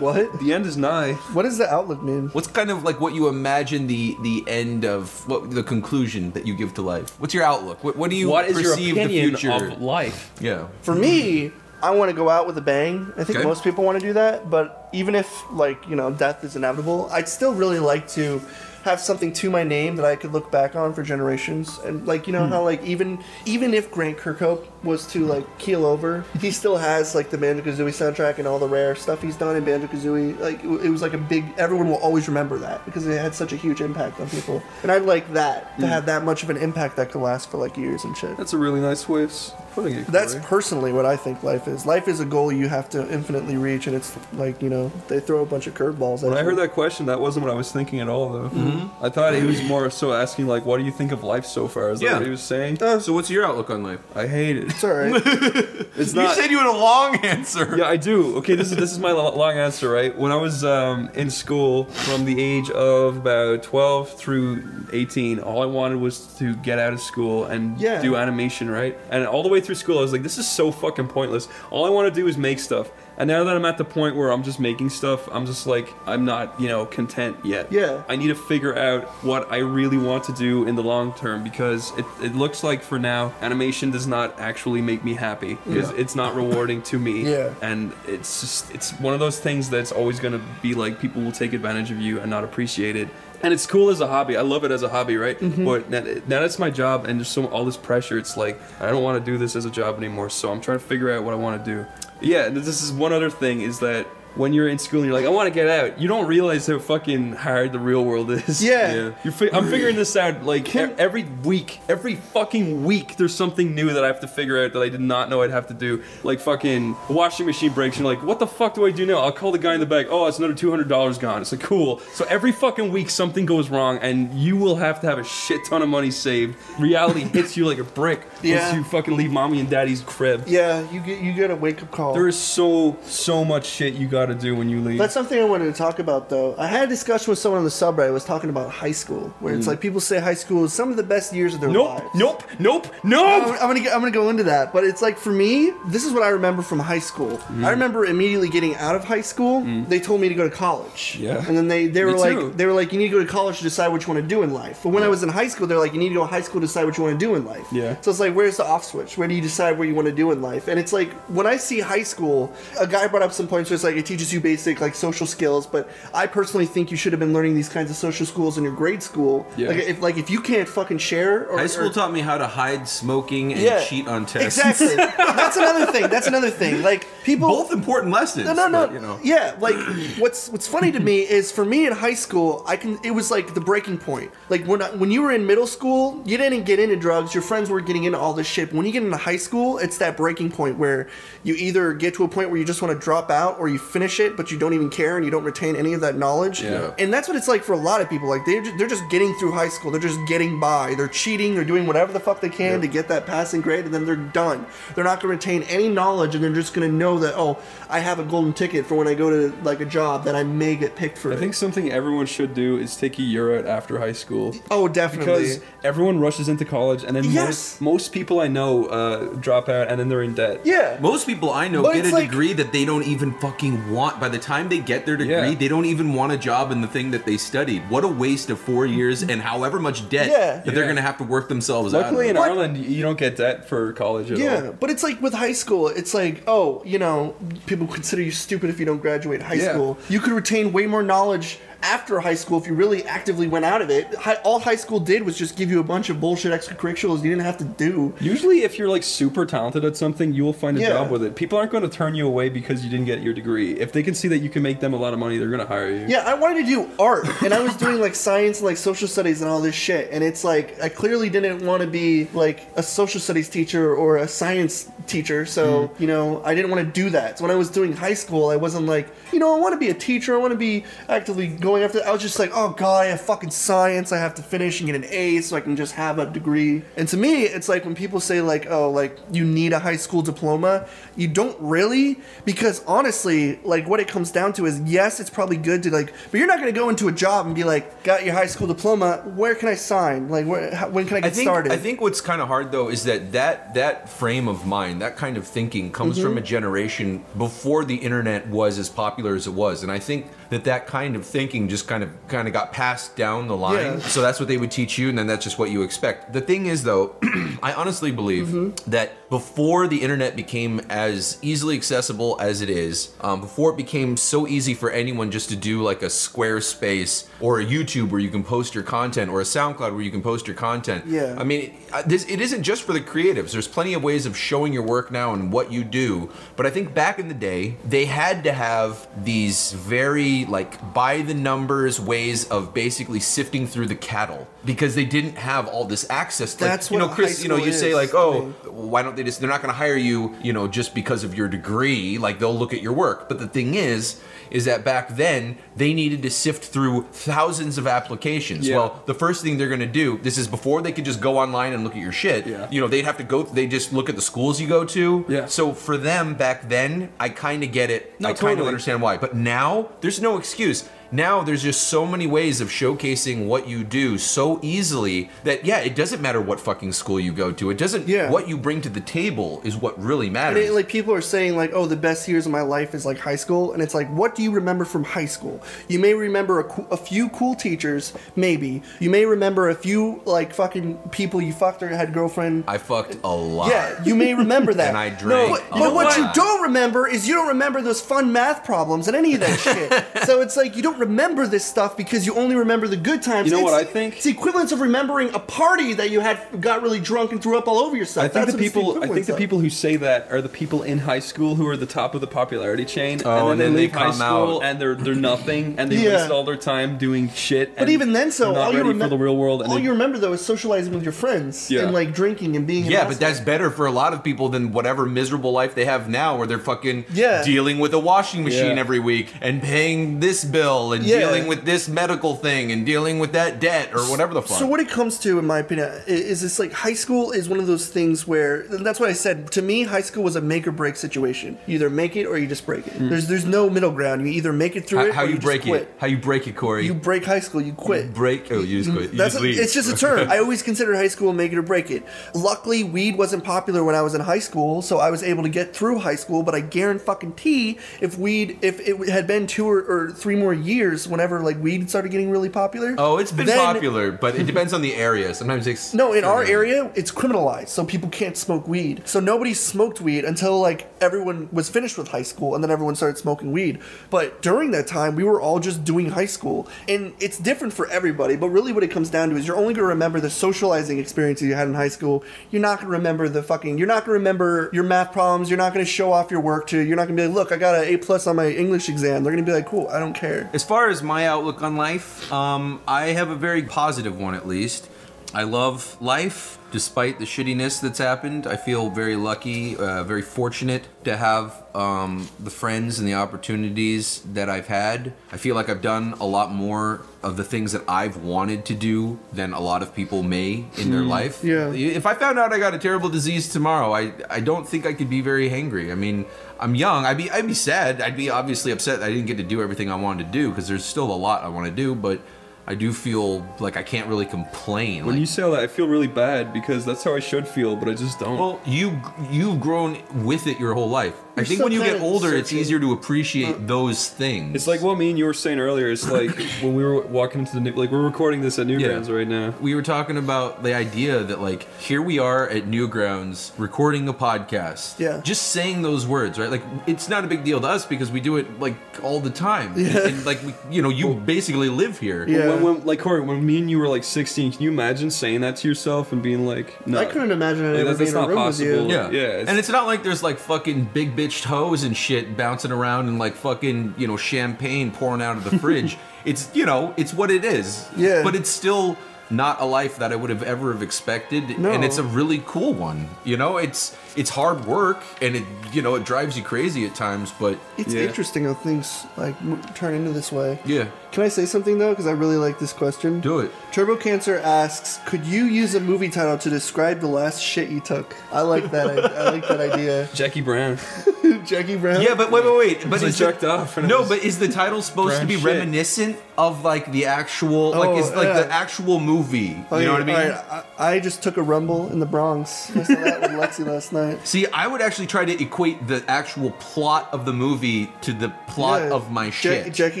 What? the end is nigh. What does the outlook mean? What's kind of like what you imagine the the end of what the conclusion that you give to life? What's your outlook? What, what do you what is your perceive opinion the future? of life? yeah. For me, I want to go out with a bang. I think Okay. most people want to do that, but even if like you know death is inevitable, I'd still really like to have something to my name that I could look back on for generations. And like you know hmm. how like even even if Grant Kirkhope was to like keel over, he still has like the Banjo Kazooie soundtrack and all the rare stuff he's done in Banjo Kazooie. Like it it was like a big. Everyone will always remember that because it had such a huge impact on people. And I'd like that to hmm. have that much of an impact that could last for like years and shit. That's a really nice way of s- putting it. That's personally what I think life is. Life is a goal you have to infinitely reach, and it's like you know they throw a bunch of curveballs. at When I you. heard that question, that wasn't what I was thinking at all, though. Mm-hmm. I thought he was more so asking, like, what do you think of life so far? Is that Yeah. what he was saying? So what's your outlook on life? I hate it. it's all right. It's you said you had a long answer. Yeah, I do. Okay, this is this is my long answer, right? When I was um, in school, from the age of about twelve through eighteen, all I wanted was to get out of school and Yeah. do animation, right? And all the way through school, I was like, this is so fucking pointless. All I want to do is make stuff. And now that I'm at the point where I'm just making stuff, I'm just like, I'm not, you know, content yet. Yeah. I need to figure out what I really want to do in the long term because it, it looks like for now, animation does not actually make me happy because Yeah. it's not rewarding to me Yeah. and it's just it's one of those things that's always going to be like people will take advantage of you and not appreciate it and it's cool as a hobby. I love it as a hobby right? Mm-hmm. But now, now that's my job and there's so all this pressure it's like i don't want to do this as a job anymore so i'm trying to figure out what i want to do. Yeah this is one other thing is that when you're in school and you're like, I want to get out, you don't realize how fucking hard the real world is. Yeah. You're fi- I'm figuring this out like every week, every fucking week. There's something new that I have to figure out that I did not know I'd have to do. Like fucking washing machine breaks. And you're like, what the fuck do I do now? I'll call the guy in the back. Oh, it's another two hundred dollars gone. It's like cool. So every fucking week something goes wrong, and you will have to have a shit ton of money saved. Reality hits you like a brick Yeah. once you fucking leave mommy and daddy's crib. yeah, you get you get a wake up call. There is so so much shit you got to do when you leave. That's something I wanted to talk about, though. I had a discussion with someone on the subreddit. I was talking about high school, where it's like people say high school is some of the best years of their Mm. nope, lives. nope, nope, nope. I'm, I'm gonna get, I'm gonna go into that, but it's like for me, this is what I remember from high school. Mm. I remember immediately getting out of high school. They told me to go to college. Yeah. and then they they Me were like too. they were like you need to go to college to decide what you want to do in life. But when I was in high school, they're like you need to go to high school to decide what you want to do in life. Yeah. So it's like where's the off switch? Where do you decide what you want to do in life? And it's like when I see high school, a guy brought up some points where it's like it teaches you basic like social skills, but I personally think you should have been learning these kinds of social skills in your grade school. Yeah. Like if like if you can't fucking share or High school or- taught me how to hide smoking and cheat on tests. Exactly. That's another thing. That's another thing. Like people. Both important lessons. No, no, no. but, you know. Yeah, like what's what's funny to me is for me in high school, I can. It was like the breaking point. Like when I, when you were in middle school, you didn't get into drugs. Your friends were getting into all this shit. When you get into high school, it's that breaking point where you either get to a point where you just want to drop out, or you finish it, but you don't even care and you don't retain any of that knowledge. Yeah. And that's what it's like for a lot of people. Like they're just, they're just getting through high school. They're just getting by. They're cheating. They're doing whatever the fuck they can to get that passing grade, and then they're done. They're not going to retain any knowledge, and they're just going to know that oh, I have a golden ticket for when I go to like a job that I may get picked for. I it. think something everyone should do is take a year out after high school. Oh, definitely. Because everyone rushes into college, and then Yes. most, most people I know uh, drop out, and then they're in debt. yeah. Most people I know But get a like- degree that they don't even fucking want. By the time they get their degree, Yeah. they don't even want a job in the thing that they studied. What a waste of four years and however much debt Yeah. that they're going to have to work themselves out. Luckily in out. Ireland, you don't get debt for college at Yeah, all. but it's like with high school, it's like, oh, you know, people consider you stupid if you don't graduate high Yeah. school. You could retain way more knowledge after high school if you really actively went out of it. Hi, all high school did was just give you a bunch of bullshit extracurriculars you didn't have to do. Usually, if you're like super talented at something, you will find a Yeah. job with it. People aren't going to turn you away because you didn't get your degree. If they can see that you can make them a lot of money, they're going to hire you. Yeah, I wanted to do art, and I was doing like science and like social studies and all this shit. And it's like I clearly didn't want to be like a social studies teacher or a science teacher, so hmm. you know I didn't want to do that. So when I was doing high school, I wasn't like, you know, I want to be a teacher. I want to be actively going after. I was just like, oh god, I have fucking science. I have to finish and get an A so I can just have a degree. And to me, it's like when people say like, oh, like you need a high school diploma, you don't really because honestly, like what it comes down to is yes, it's probably good to like, but you're not going to go into a job and be like, got your high school diploma. Where can I sign? Like, where, how, when can I I get think started? I think what's kind of hard though is that that that frame of mind, that kind of thinking, comes Mm-hmm. from a generation before the internet was as popular as it was, and I think that that kind of thinking just kind of kind of got passed down the line. Yeah. So that's what they would teach you, and then that's just what you expect. The thing is, though, I honestly believe Mm-hmm. that before the internet became as easily accessible as it is, um, before it became so easy for anyone just to do like a Squarespace or a YouTube where you can post your content, or a SoundCloud where you can post your content. Yeah. I mean, it, uh, this it isn't just for the creatives. There's plenty of ways of showing your work now and what you do. But I think back in the day, they had to have these very like by the numbers ways of basically sifting through the cattle because they didn't have all this access. Like, That's you know, what Chris. You know, you say is, like, oh, I oh, mean. why don't they just? They're not going to hire you, you know, just because of your degree. Like they'll look at your work. But the thing is, is that back then they needed to sift through thousands of applications. Yeah. Well, the first thing they're going to do, this is before they could just go online and look at your shit. Yeah. You know, they'd have to go. They just look at the schools you go to. Yeah. So for them back then, I kind of get it. No, I kind of totally. understand why. But now there's no excuse. Now there's just so many ways of showcasing what you do so easily that yeah, it doesn't matter what fucking school you go to. It doesn't. Yeah. What you bring to the table is what really matters. it, like people are saying like, oh, the best years of my life is like high school, and it's like, what do you remember from high school? You may remember a, a few cool teachers, maybe. You may remember a few like fucking people you fucked or had girlfriend. I fucked a lot. yeah, you may remember that. And I No, drank but, a but what lot. you don't remember is you don't remember those fun math problems and any of that shit. so it's like you don't remember this stuff because you only remember the good times. You know what I think? It's the equivalent of remembering a party that you had, got really drunk and threw up all over yourself. I think That's the what it's people. I think equivalence the people who say that are the people in high school who are the top of the popularity chain, Oh, and and then, then they they leave high school out. and they're they're nothing, and they Yeah. waste all their time doing shit. But and even then, so not all you remember the real world. And all they- you remember though is socializing with your friends Yeah. and like drinking and being. Yeah, but that's better for a lot of people than whatever miserable life they have now, where they're fucking Yeah. dealing with a washing machine Yeah. every week and paying this bill and Yeah. dealing with this medical thing and dealing with that debt or whatever the fuck. So what it comes to, in my opinion, is this like high school is one of those things where that's what I said. To me, high school was a make or break situation. You either make it or you just break it. Mm. There's there's no middle ground. You either make it through how, it how or you, you break just quit. it? How you break it, Corey? You break high school, you quit. break. Oh, you just quit. You That's just a- it's just a term. I always considered high school make it or break it. Luckily, weed wasn't popular when I was in high school, so I was able to get through high school. But I guarantee fucking, t if weed, if it had been two or, or three more years, whenever like weed started getting really popular. oh, it's been then- popular, but it depends on the area. Sometimes it's No, in our area, it's criminalized, so people can't smoke weed. So nobody smoked weed until like everyone was finished with high school, and then everyone started smoking weed. But during that time, we were all just doing high school, and it's different for everybody. But really, what it comes down to is you're only going to remember the socializing experiences you had in high school. You're not going to remember the fucking. You're not going to remember your math problems. You're not going to show off your work to. You're not going to be like, look, I got an A plus on my English exam. They're going to be like, cool, I don't care. As far as my outlook on life, um, I have a very positive one at least. I love life, despite the shittiness that's happened. I feel very lucky, uh, very fortunate to have um, the friends and the opportunities that I've had. I feel like I've done a lot more of the things that I've wanted to do than a lot of people may in their life. Yeah. If I found out I got a terrible disease tomorrow, I I don't think I could be very hangry. I mean, I'm young. I'd be I'd be sad. I'd be obviously upset that I didn't get to do everything I wanted to do because there's still a lot I want to do, but I do feel like I can't really complain. when Like, you say all that, I feel really bad because that's how I should feel, but I just don't. well, you you've grown with it your whole life. I You're think still when you get kinda older, it's easier to appreciate uh, those things. It's like what me and you were saying earlier. It's like when we were walking into the new, like we're recording this at Newgrounds right now. we were talking about the idea that like here we are at Newgrounds recording a podcast. Yeah. Just saying those words, right? Like it's not a big deal to us because we do it like all the time. Yeah. And like we, you know, you basically live here. Yeah. When, when, like Corey, when me and you were like 16, can you imagine saying that to yourself and being like, no, I couldn't imagine Like, ever that's- being in that's a not room with you. possible. Yeah, Yeah, it's- and it's not like there's like fucking big big bitch toes and shit bouncing around and like fucking you know champagne pouring out of the fridge. it's you know it's what it is. Yeah. but it's still not a life that I would have ever have expected, No. and it's a really cool one. You know, it's it's hard work and it you know it drives you crazy at times, but It's Yeah. interesting how things like m- turn into this way. yeah, Can I say something though? Because I really like this question. do it. Turbo Cancer asks, "Could you use a movie title to describe the last shit you took?" I like that. I, I like that idea. Jackie Brown. Jackie Brown. Yeah, but wait, wait, wait. But I is the- off no, but is the title supposed to be shit. reminiscent of like the actual, like Oh, is like yeah. the actual movie? You oh, know what I mean? Alright, I, I just took a rumble in the Bronx. I saw that with Lexi last night. See, I would actually try to equate the actual plot of the movie to the plot Yeah, of my Ja- shit. Jackie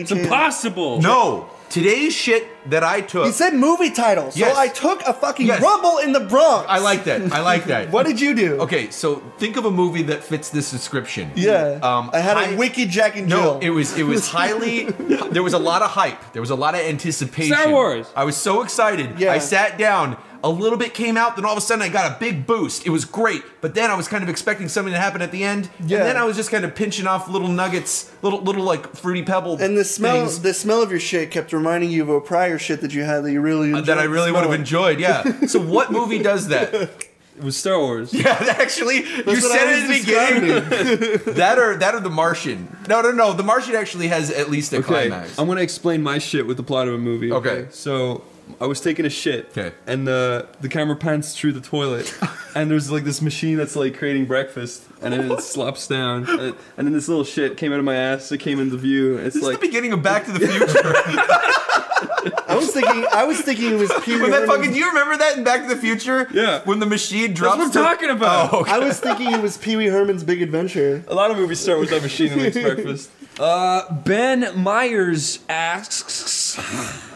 It's Chan. impossible. no, today's shit that I took. He said movie title, so Yes. I took a fucking Yes. rumble in the Bronx. I like that. I like that. What did you do? Okay, so think of a movie that fits this description. Yeah. Um, I had high- a wicked Jack and No, Jill. it was it was highly. there was a lot of hype. There was a lot of anticipation. Star Wars. I was so excited. Yeah. I sat down. A little bit came out, then all of a sudden I got a big boost. It was great, but then I was kind of expecting something to happen at the end, Yeah. and then I was just kind of pinching off little nuggets, little little like fruity pebble. and the smell, things the smell of your shit kept reminding you of a prior shit that you had that you really enjoyed. that I really would have enjoyed. Yeah. so what movie does that? It was Star Wars. Yeah, actually, you That's what said it in the beginning. that or that or the Martian. No, no, no. The Martian actually has at least a Okay, climax. I'm gonna explain my shit with the plot of a movie. Okay. So I was taking a shit. Okay. And the the camera pans through the toilet, and there's like this machine that's like creating breakfast, and then it slops down, and, and then this little shit came out of my ass. It came into view. It's This is like the beginning of Back to the Future. I was thinking, I was thinking it was Pee Wee when that Herman's- fucking, do you remember that in Back to the Future? Yeah. When the machine that's drops. what I'm to- talking about. Oh, okay. I was thinking it was Pee Wee Herman's Big Adventure. A lot of movies start with that machine that makes breakfast. Uh, ben Myers asks,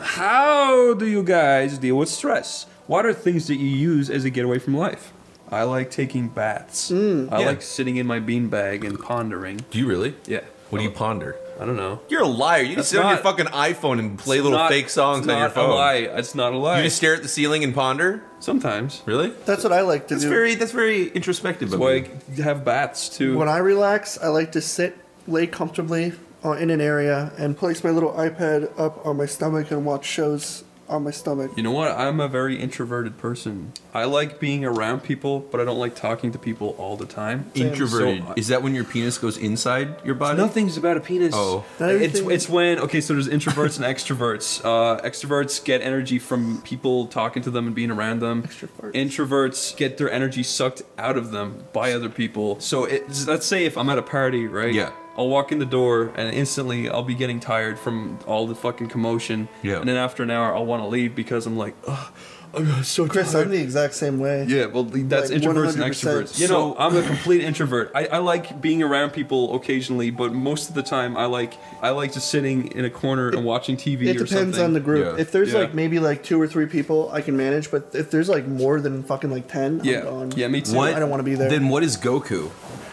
"How do you guys deal with stress? What are things that you use as a getaway from life?" I like taking baths. Mm. I Yeah. like sitting in my beanbag and pondering. Do you really? Yeah. What do you ponder? I don't know. You're a liar. You That's just sit on your fucking iPhone and play little not- fake songs on your not phone. A lie. It's not a lie. You just stare at the ceiling and ponder. Sometimes. Really? That's what I like to That's do. very. That's very introspective. That's of why you. I have baths too. When I relax, I like to sit, lay comfortably on, in an area, and place my little iPad up on my stomach and watch shows on my stomach. You know what? I'm a very introverted person. I like being around people, but I don't like talking to people all the time. Introverted. So- Is that when your penis goes inside your body? Nothing's about a penis. Oh. It's it's when okay, so there's introverts and extroverts. Uh, extroverts get energy from people talking to them and being around them. Extroverts. Introverts get their energy sucked out of them by other people. So it's, let's say if I'm at a party, right? Yeah. I'll walk in the door and instantly I'll be getting tired from all the fucking commotion. Yeah. And then after an hour, I'll want to leave because I'm like, ugh, I'm so Chris, tired. I'm the exact same way. Yeah, well, that's Like introverts and 100%. extroverts. You know, I'm a complete introvert. I, I like being around people occasionally, but most of the time, I like I like just sitting in a corner and watching TV It or depends something. on the group. Yeah. If there's Yeah. like maybe like two or three people, I can manage. But if there's like more than fucking like ten, yeah, I'm gone. yeah, me too. What? I don't wanna be there. Then what is Goku?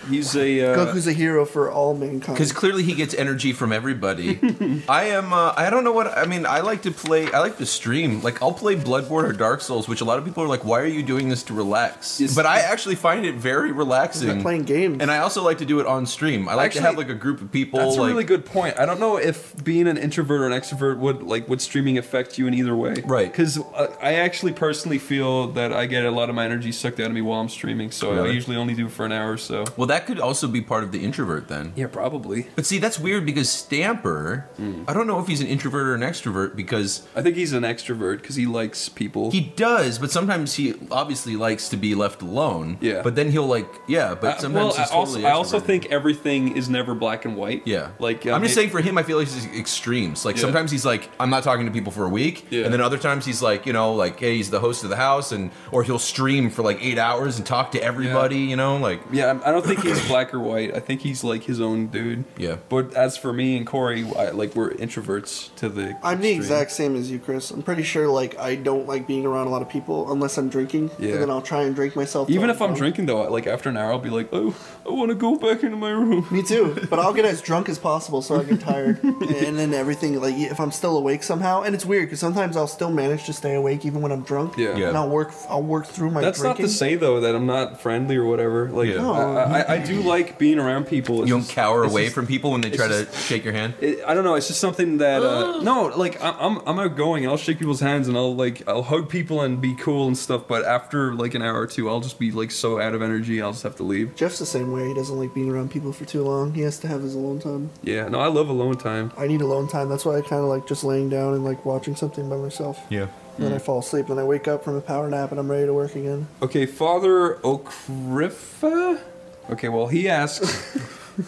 He's a uh, Goku's a hero for all mankind. Because clearly he gets energy from everybody. I am. Uh, I don't know what. I mean, I like to play. I like to stream. Like I'll play Bloodborne or Dark Souls, which a lot of people are like, "Why are you doing this to relax?" Yes. But I actually find it very relaxing. Playing games. And I also like to do it on stream. I like Actually, to have like a group of people. That's a really good point. I don't know if being an introvert or an extrovert would like would streaming affect you in either way. Right. Because uh, I actually personally feel that I get a lot of my energy sucked out of me while I'm streaming, so I usually only do it for an hour or so. Well, that could also be part of the introvert then. Yeah, probably. But see, that's weird because Stamper, Hmm. I don't know if he's an introvert or an extrovert because I think he's an extrovert because he likes people. He does, but sometimes he obviously likes to be left alone. Yeah. But then he'll like, yeah, but Uh, sometimes well, he's I also, I also think everything is never black and white. Yeah, Like I'm um, just it- saying for him, I feel like he's extremes. Like Yeah. sometimes he's like, I'm not talking to people for a week, Yeah. and then other times he's like, you know, like, hey, he's the host of the house, and or he'll stream for like eight hours and talk to everybody. You know, like Yeah, I don't think he's black or white. I think he's like his own dude. Yeah. But as for me and Corey, I, like we're introverts to the. I'm the exact same as you, Chris. I'm pretty sure like I don't like being around a lot of people unless I'm drinking. Yeah. And then I'll try and drink myself. Even if I'm drunk. drinking though, like after an hour, I'll be like, oh, I want to go back into my room. Me too, but I'll get as drunk as possible so I get tired, and then everything like if I'm still awake somehow, and it's weird because sometimes I'll still manage to stay awake even when I'm drunk. Yeah. Yeah. And I'll work. I'll work through my. That's drinking. not to say though that I'm not friendly or whatever. Like Yeah. I, I, I do like being around people. It's You don't just- cower away just- from people when they try just- to shake your hand. It, I don't know. It's just something that uh, no, like I, I'm I'm outgoing and I'll shake people's hands and I'll like I'll hug people and be cool and stuff. But after like an hour or two, I'll just be like so out of energy. I'll just have to leave. Jeff's the same way. He doesn't like being around people for too long. He has to have his alone time. Yeah, no, I love alone time. I need alone time. That's why I kind of like just laying down and like watching something by myself. Yeah. Then I fall asleep. Then I wake up from a power nap and I'm ready to work again. Okay, Father Okrifa. Okay, well he asks.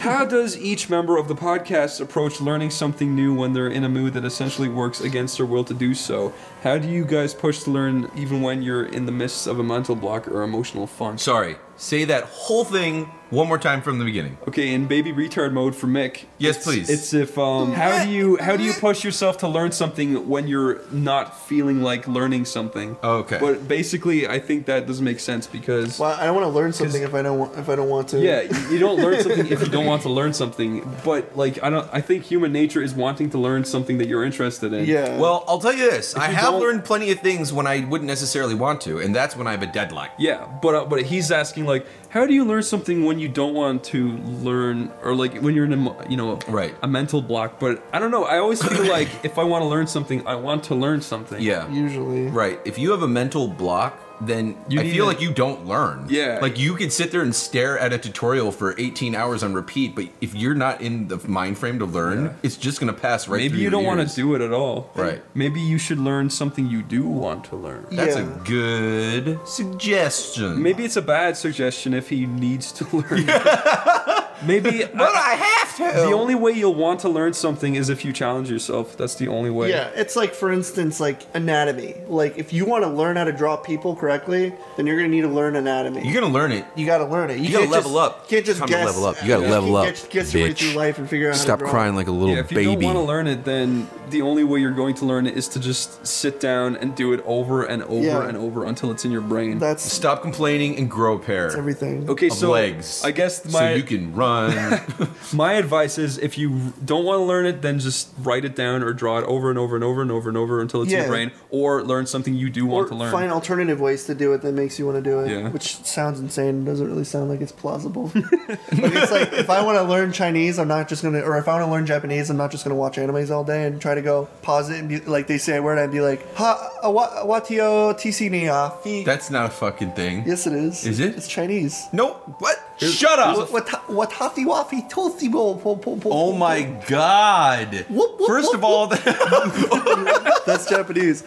How does each member of the podcast approach learning something new when they're in a mood that essentially works against their will to do so? How do you guys push to learn even when you're in the midst of a mental block or emotional funk? Sorry. Say that whole thing one more time from the beginning. Okay, in baby retard mode for Mick. Yes, it's- please. It's if um how do you how do you push yourself to learn something when you're not feeling like learning something? Okay. But basically, I think that doesn't make sense because Well, I don't want to learn something if I don't want if I don't want to. yeah, you- you don't learn something if you don't want to learn something. But like I don't I think human nature is wanting to learn something that you're interested in. Yeah. Well, I'll tell you this. I you have learned plenty of things when I wouldn't necessarily want to, and that's when I have a deadline. Yeah, but uh, but he's asking like, how do you learn something when you don't want to learn, or like when you're in a you know Right. a mental block? But I don't know. I always feel like if I want to learn something, I want to learn something. Yeah. usually. Right. If you have a mental block, then You I feel to- like you don't learn. Yeah. Like you could sit there and stare at a tutorial for 18 hours on repeat, but if you're not in the mind frame to learn, it's just gonna pass right Maybe through you your don't want to do it at all. Right. Maybe you should learn something you do want to learn. That's Yeah. a good suggestion. Maybe it's a bad suggestion if he needs to learn. Maybe But I have to. the only way you'll want to learn something is if you challenge yourself. That's the only way. Yeah, it's like for instance, like anatomy. Like if you want to learn how to draw people correctly, then you're gonna need to learn anatomy. You're gonna learn it. you got to learn it. You, gotta level just, up. Can't just Time to guess. level up. You gotta can't level up, Get, get your way bitch. through life and figure out. Stop how to draw. crying like a little Yeah, if you baby. don't want to learn it, then the only way you're going to learn it is to just sit down and do it over and over Yeah. and over until it's in your brain. That's Stop complaining and grow a pair everything. okay, of so legs. I guess my so you can run. my advice is if you don't want to learn it, then just write it down or draw it over and over and over and over and over until it's in Yeah. your brain, or learn something you do want to learn. find alternative ways to do it that makes you want to do it. Yeah. Which sounds insane. and Doesn't really sound like it's plausible. like it's like if I want to learn Chinese, I'm not just gonna, or if I want to learn Japanese, I'm not just gonna watch animes all day and try to go pause it and be like they say a word and be like ha uh, wa watio tc ni a fi. That's not a fucking thing. Yes, it is. Is it? It's Chinese. Nope. What? Shut up. What what hafi wafi tosi bo po po po. Oh my god. Whoop, whoop, First whoop, of all, That's Japanese.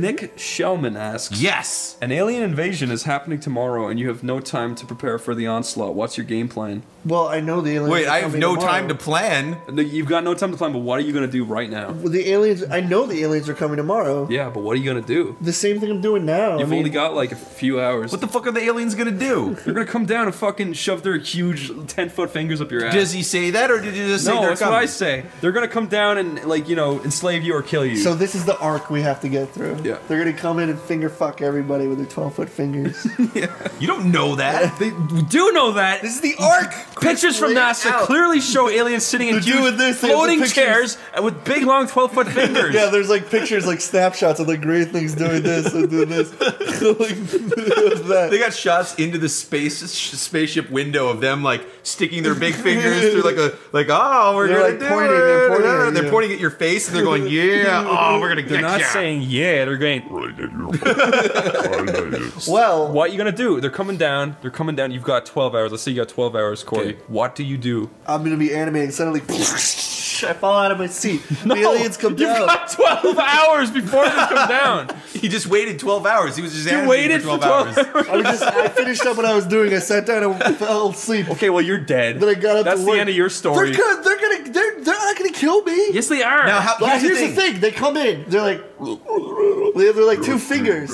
Nick Shellman asks, yes. An alien invasion is happening tomorrow, and you have no time to prepare for the onslaught. What's your game plan? Well, I know the aliens. Wait, are I have no tomorrow. time to plan. No, You've got no time to plan, but what are you going to do right now? Well, the aliens. I know the aliens are coming tomorrow. Yeah, but what are you going to do? The same thing I'm doing now. You've I mean, only got like a few hours. What the fuck are the aliens gonna do? They're going to come down and fucking shove their huge 10 foot fingers up your ass. Does he say that, or did you just say no, they're that's coming? what I say. They're going to come down and, like, you know, enslave you or kill you. So this is the arc we have to get through. Yeah. They're gonna come in and finger fuck everybody with their 12 foot fingers. yeah. You don't know that. they do know that. this is the arc. Pictures from NASA out. clearly show aliens sitting in huge this, they have the floating chairs and with big, long, 12 foot fingers. Yeah, there's like pictures, like snapshots of like great things doing this and doing this. like, that. They got shots into the space sh- spaceship window of them like sticking their big fingers through like a like oh we're They're, gonna like, do pointing, it. they're pointing at They're pointing at your face and they're going yeah oh we're gonna They're not ya. saying yeah, they're going, well, what are you going to do? They're coming down, they're coming down. You've got 12 hours. Let's say you got 12 hours, Corey. Okay. What do you do? I'm gonna be animating. Suddenly, I fall out of my seat. the aliens come You've down. got 12 hours before they come down. He just waited 12 hours. He was just You animating waited for for 12, 12 hours. I was just, I finished up what I was doing. I sat down and fell asleep. Okay, well, you're dead. Then I got up That's to the work. end of your story. They're gonna, they're gonna, they're, they're not gonna kill me. Yes, they are. Now, how, Well, here's, here's the the thing. thing. They come in. They're like, They have they're like two fingers.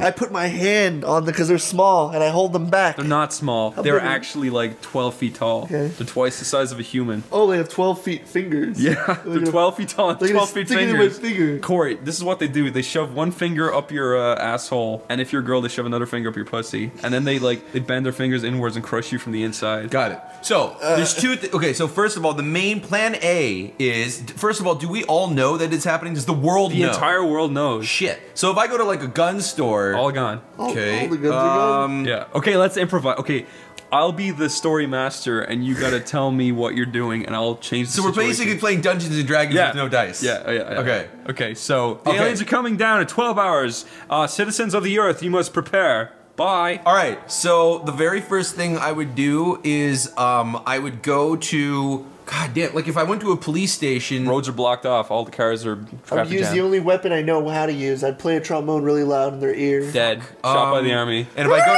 I put my hand on the because they're small and I hold them back. They're not small. They're big actually like 12 feet tall. Okay. They're twice the size of a human. Oh, they have twelve feet fingers. Yeah, Look they're 12 feet tall and look at 12 feet sticking in my fingers. finger. Corey, this is what they do. They shove one finger up your uh, asshole, and if you're a girl, they shove another finger up your pussy, and then they like they bend their fingers inwards and crush you from the inside. Got it. So there's two. Th- okay, so first of all, the main plan A is first of all, do we all know that it's happening? Does the world The know? Entire world knows. shit. So if I go to like a gun store, All gone. Okay, all the guns are gone. um, Yeah. Okay, let's improvise. Okay, I'll be the story master, and you gotta tell me what you're doing, and I'll change. The so we're basically playing Dungeons and Dragons yeah. with no dice. Yeah, yeah, yeah. Okay. Okay. So the Okay. aliens are coming down in 12 hours. Uh, citizens of the Earth, you must prepare. Bye. All right. So the very first thing I would do is um, I would go to God damn, like if I went to a police station. Roads are blocked off. All the cars are I would use jam. the only weapon I know how to use. I'd play a trombone really loud in their ear. Dead. Shot by um, the army. And if I go,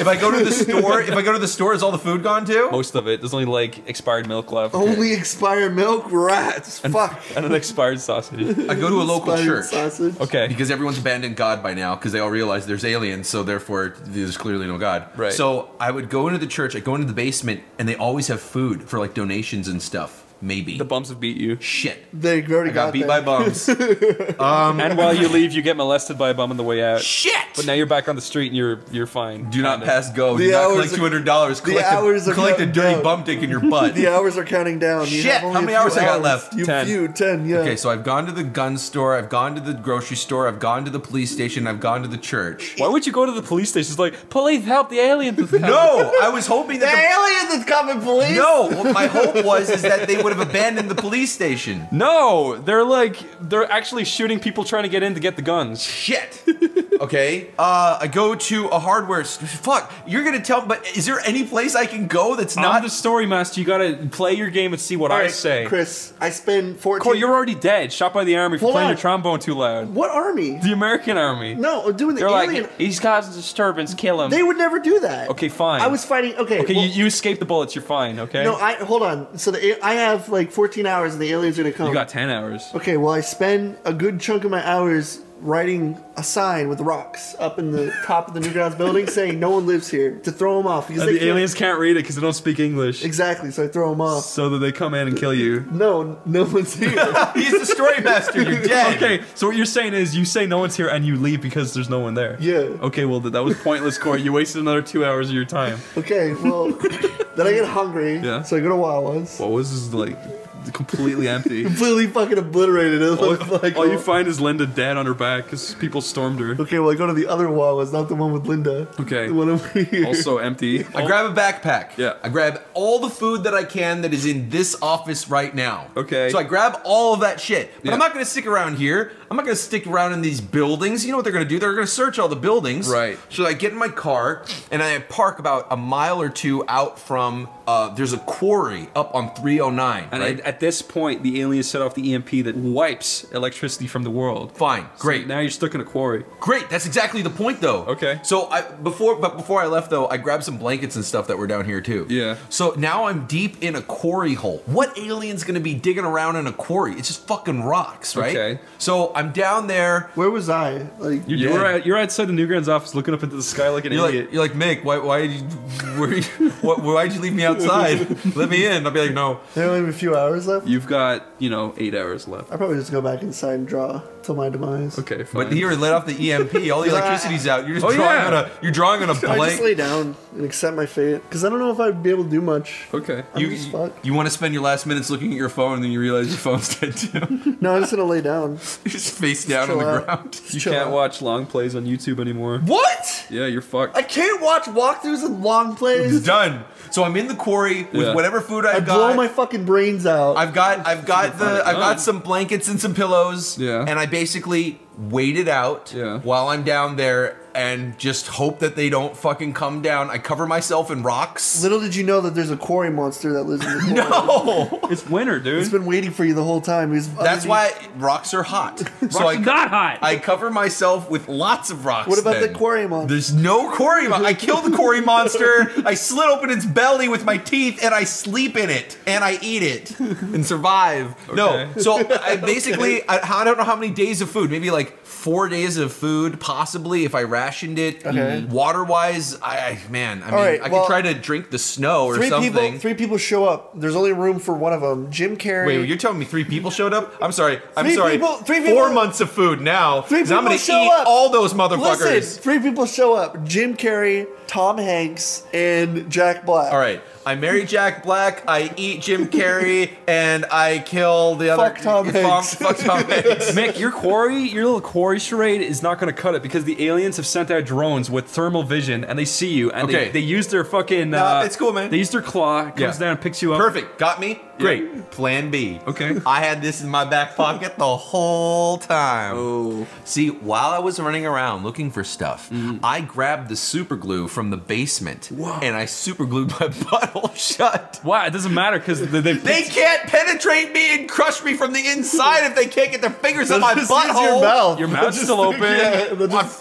if I go to the store, if I go to the store, is all the food gone too? Most of it. There's only like expired milk left. Only expired milk rats. Fuck. and an expired sausage. I go to a local Expired church. sausage. Okay. Because everyone's abandoned God by now, because they all realize there's aliens, so therefore there's clearly no God. Right. So I would go into the church, I go into the basement, and they always have food for like donations and stuff. Maybe. The bumps have beat you. Shit. They already I got beat that. by bums. Um, and while you leave, you get molested by a bum on the way out. Shit! But now you're back on the street and you're you're fine. Do not Kinda. pass go. The Do not hours collect are- two hundred dollars. the hours a, are collect a counting dirty down. bum dick in your butt. The hours are counting down. You Shit, have how many few hours I got left? You Ten. few, ten, yeah. Okay, so I've gone to the gun store, I've gone to the grocery store, I've gone to the police station, I've gone to the church. Why would you go to the police station? It's like, police, help the aliens. have come." No, I was hoping that the that aliens is coming, police. no. What my hope was is that they would have abandoned the police station. No, they're like they're actually shooting people trying to get in to get the guns. Shit. Okay. Uh, I go to a hardware. St- fuck. You're gonna tell. But is there any place I can go that's not I'm not? the story master. You gotta play your game and see what All I right, say. Chris. I spend fourteen. Corey, you're already dead. Shot by the army for playing on. your trombone too loud. what army? The American army. No, doing the They're alien. like, he's causing disturbance. Kill him. they would never do that. Okay, fine. I was fighting. Okay. okay, well, you, you escaped the bullets. You're fine. Okay. No, I hold on. So the I have like 14 hours, and the aliens are gonna come. you got ten hours. Okay, well, I spend a good chunk of my hours writing a sign with rocks up in the top of the Newgrounds building saying no one lives here to throw them off because And they the can't- aliens can't read it because they don't speak English. Exactly, so I throw them off. So that they come in and kill you. No, no one's here. He's the story master. You're dead. Okay, so what you're saying is you say no one's here and you leave because there's no one there. Yeah. Okay, well that was pointless, Corey. You wasted another two hours of your time. okay, well, then I get hungry, Yeah. so I go to Wawa's. What was this like? Completely empty. Completely fucking obliterated. It all, like all you find is Linda dead on her back because people stormed her. Okay, well, I go to the other Wawa's, not the one with Linda. Okay. The one over here. Also empty. I grab a backpack. Yeah. I grab all the food that I can that is in this office right now. Okay. So I grab all of that shit. But Yeah. I'm not going to stick around here. I'm not going to stick around in these buildings. You know what they're going to do? They're going to search all the buildings. Right. So I get in my car and I park about a mile or two out from. Uh, there's a quarry up on 309. And right? at, at this point, the aliens set off the EMP that wipes electricity from the world. Fine. Great. So now you're stuck in a quarry. Great. That's exactly the point, though. Okay. So I before, but before I left, though, I grabbed some blankets and stuff that were down here too. Yeah. So now I'm deep in a quarry hole. What alien's gonna be digging around in a quarry? It's just fucking rocks, right? Okay. So I'm down there. Where was I? Like, You're, Yeah. you're, at, you're outside the Newgrounds office looking up into the sky like an You're idiot. like, you're like Mick. Why, why did you, where, you- why'd you leave me outside? Let me in. I'll be like, no. there only have a few hours left. You've got, you know, eight hours left. I probably just go back inside and draw till my demise. Okay, fine. But here, let off the EMP. All the electricity's out. You're just Oh, drawing yeah. on a. You're drawing on a I just blank. lay down and accept my fate because I don't know if I'd be able to do much. Okay. I'm You, just you, fucked. want to spend your last minutes looking at your phone, and then you realize your phone's dead too. No, I'm just gonna lay down. You're just face down on chill the out. ground. You Chill can't out. watch long plays on YouTube anymore. What? Yeah, you're fucked. I can't watch walkthroughs and long It's plays. done. So I'm in the quarry with Yeah. whatever food I've I've blow got. my fucking brains out. I've got I've got the I've got some blankets and some pillows. Yeah. And I basically wait it out Yeah. while I'm down there and just hope that they don't fucking come down. I cover myself in rocks. Little did you know that there's a quarry monster that lives in the quarry. No, It's winter, dude. He's been waiting for you the whole time. He's that's why rocks are hot. so I Rocks are not hot. I cover myself with lots of rocks. What about then. the quarry monster? There's no quarry monster. I killed the quarry monster. I slit open its belly with my teeth, and I sleep in it, and I eat it, and survive. No, so I basically, I, I don't know how many days of food. Maybe like four days of food, possibly if I rationed it. Okay. Water wise, I, I man, I mean, right, I well, could try to drink the snow or Three something. people. Three people show up. There's only room for one of them. Jim Carrey. Wait, you're telling me three people showed up? I'm sorry. I'm Three sorry. people- three people. Four months of food now. Three 'cause I'm people gonna show eat up. all those motherfuckers. Listen, three people show up: Jim Carrey, Tom Hanks, and Jack Black. All right. I marry Jack Black. I eat Jim Carrey, and I kill the other. Fuck Tom Hanks. Fuck Tom Hanks. Mick, your quarry, your little quarry charade is not going to cut it because the aliens have sent out drones with thermal vision and they see you and Okay. they, they use their fucking. Uh, it's cool, man. They use their claw, comes Yeah. down and picks you up. Perfect. Got me. Great. Plan B. Okay. I had this in my back pocket the whole time. Oh. See, while I was running around looking for stuff, I grabbed the super glue from the basement and I super glued my butthole shut. Why? It doesn't matter because they, they, They can't penetrate me and crush me from the inside if they can't get their fingers in my Just butthole. Your mouth. Your mouth's still open. Yeah, they'll I just-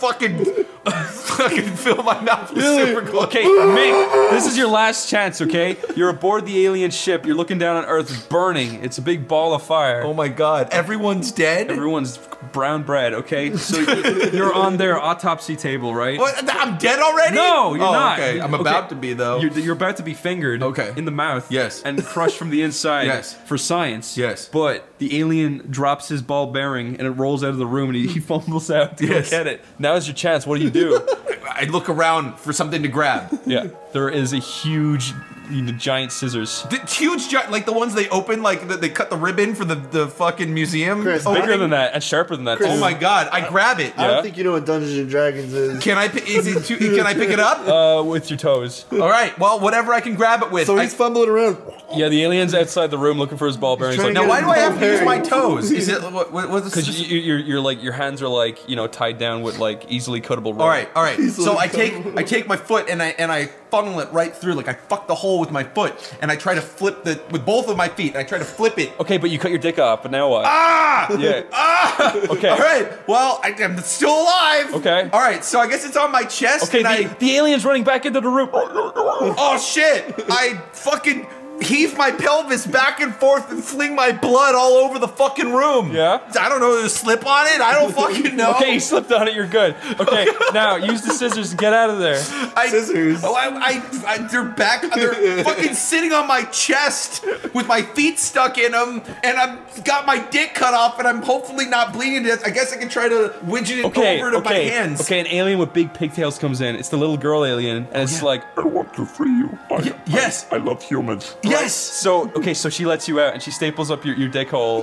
fucking, fucking fill my mouth with super glue. Okay, Mick, this is your last chance, okay? You're aboard the alien ship, you're looking down on Earth, burning, it's a big ball of fire. Oh my god, everyone's dead? Everyone's brown bread, okay? So you- you're on their autopsy table, right? What? I'm dead already? No, you're Oh, not. Okay, I'm about to be though. You're, you're about to be fingered Okay. in the mouth Yes. and crushed from the inside Yes. for science. Yes. But the alien drops his ball bearing and it rolls out of the room and he, he fumbles out to Yes. go get it. Now's your chance. What do you do? I look around for something to grab. yeah. There is a huge, you know, giant scissors. The huge, gi- like the ones they open, like that they cut the ribbon for the, the fucking museum. Chris, Oh, Bigger than that and sharper than that. Chris. too. Oh my god, I grab it. I Yeah. don't think you know what Dungeons and Dragons is. Can I? Is it? Too, can I pick it up? Uh, with your toes. All right. Well, whatever I can grab it with. So I- he's fumbling around. Yeah, the alien's outside the room looking for his ball bearings. Like, to now, why do I have to use my toes? Is it what? what what's because you, you're, you're like your hands are like you know tied down with like easily cuttable rope. All right, all right. So like- I take I take my foot and I and I funnel it right through. Like I fuck the hole with my foot and I try to flip the with both of my feet. And I try to flip it. Okay, but you cut your dick off, but now what? Ah! Yeah. Ah! Okay. All right. Well, I, am still alive. Okay. All right. So I guess it's on my chest. Okay, And the, I. the alien's running back into the room. Oh shit! I fucking heave my pelvis back and forth and fling my blood all over the fucking room. Yeah? I don't know. There's a slip on it. I don't fucking know. Okay, you slipped on it. You're good. Okay, now use the scissors to get out of there. I, Scissors. Oh, I, I, I, they're back. They're fucking sitting on my chest with my feet stuck in them, and I've got my dick cut off, and I'm hopefully not bleeding to death. I guess I can try to widget it Okay, over to my okay, hands. okay. An alien with big pigtails comes in. It's the little girl alien, and oh, it's like, I want to free you. I, Y- yes. I, I love humans. Yes. so okay, so she lets you out, and she staples up your, your dick hole.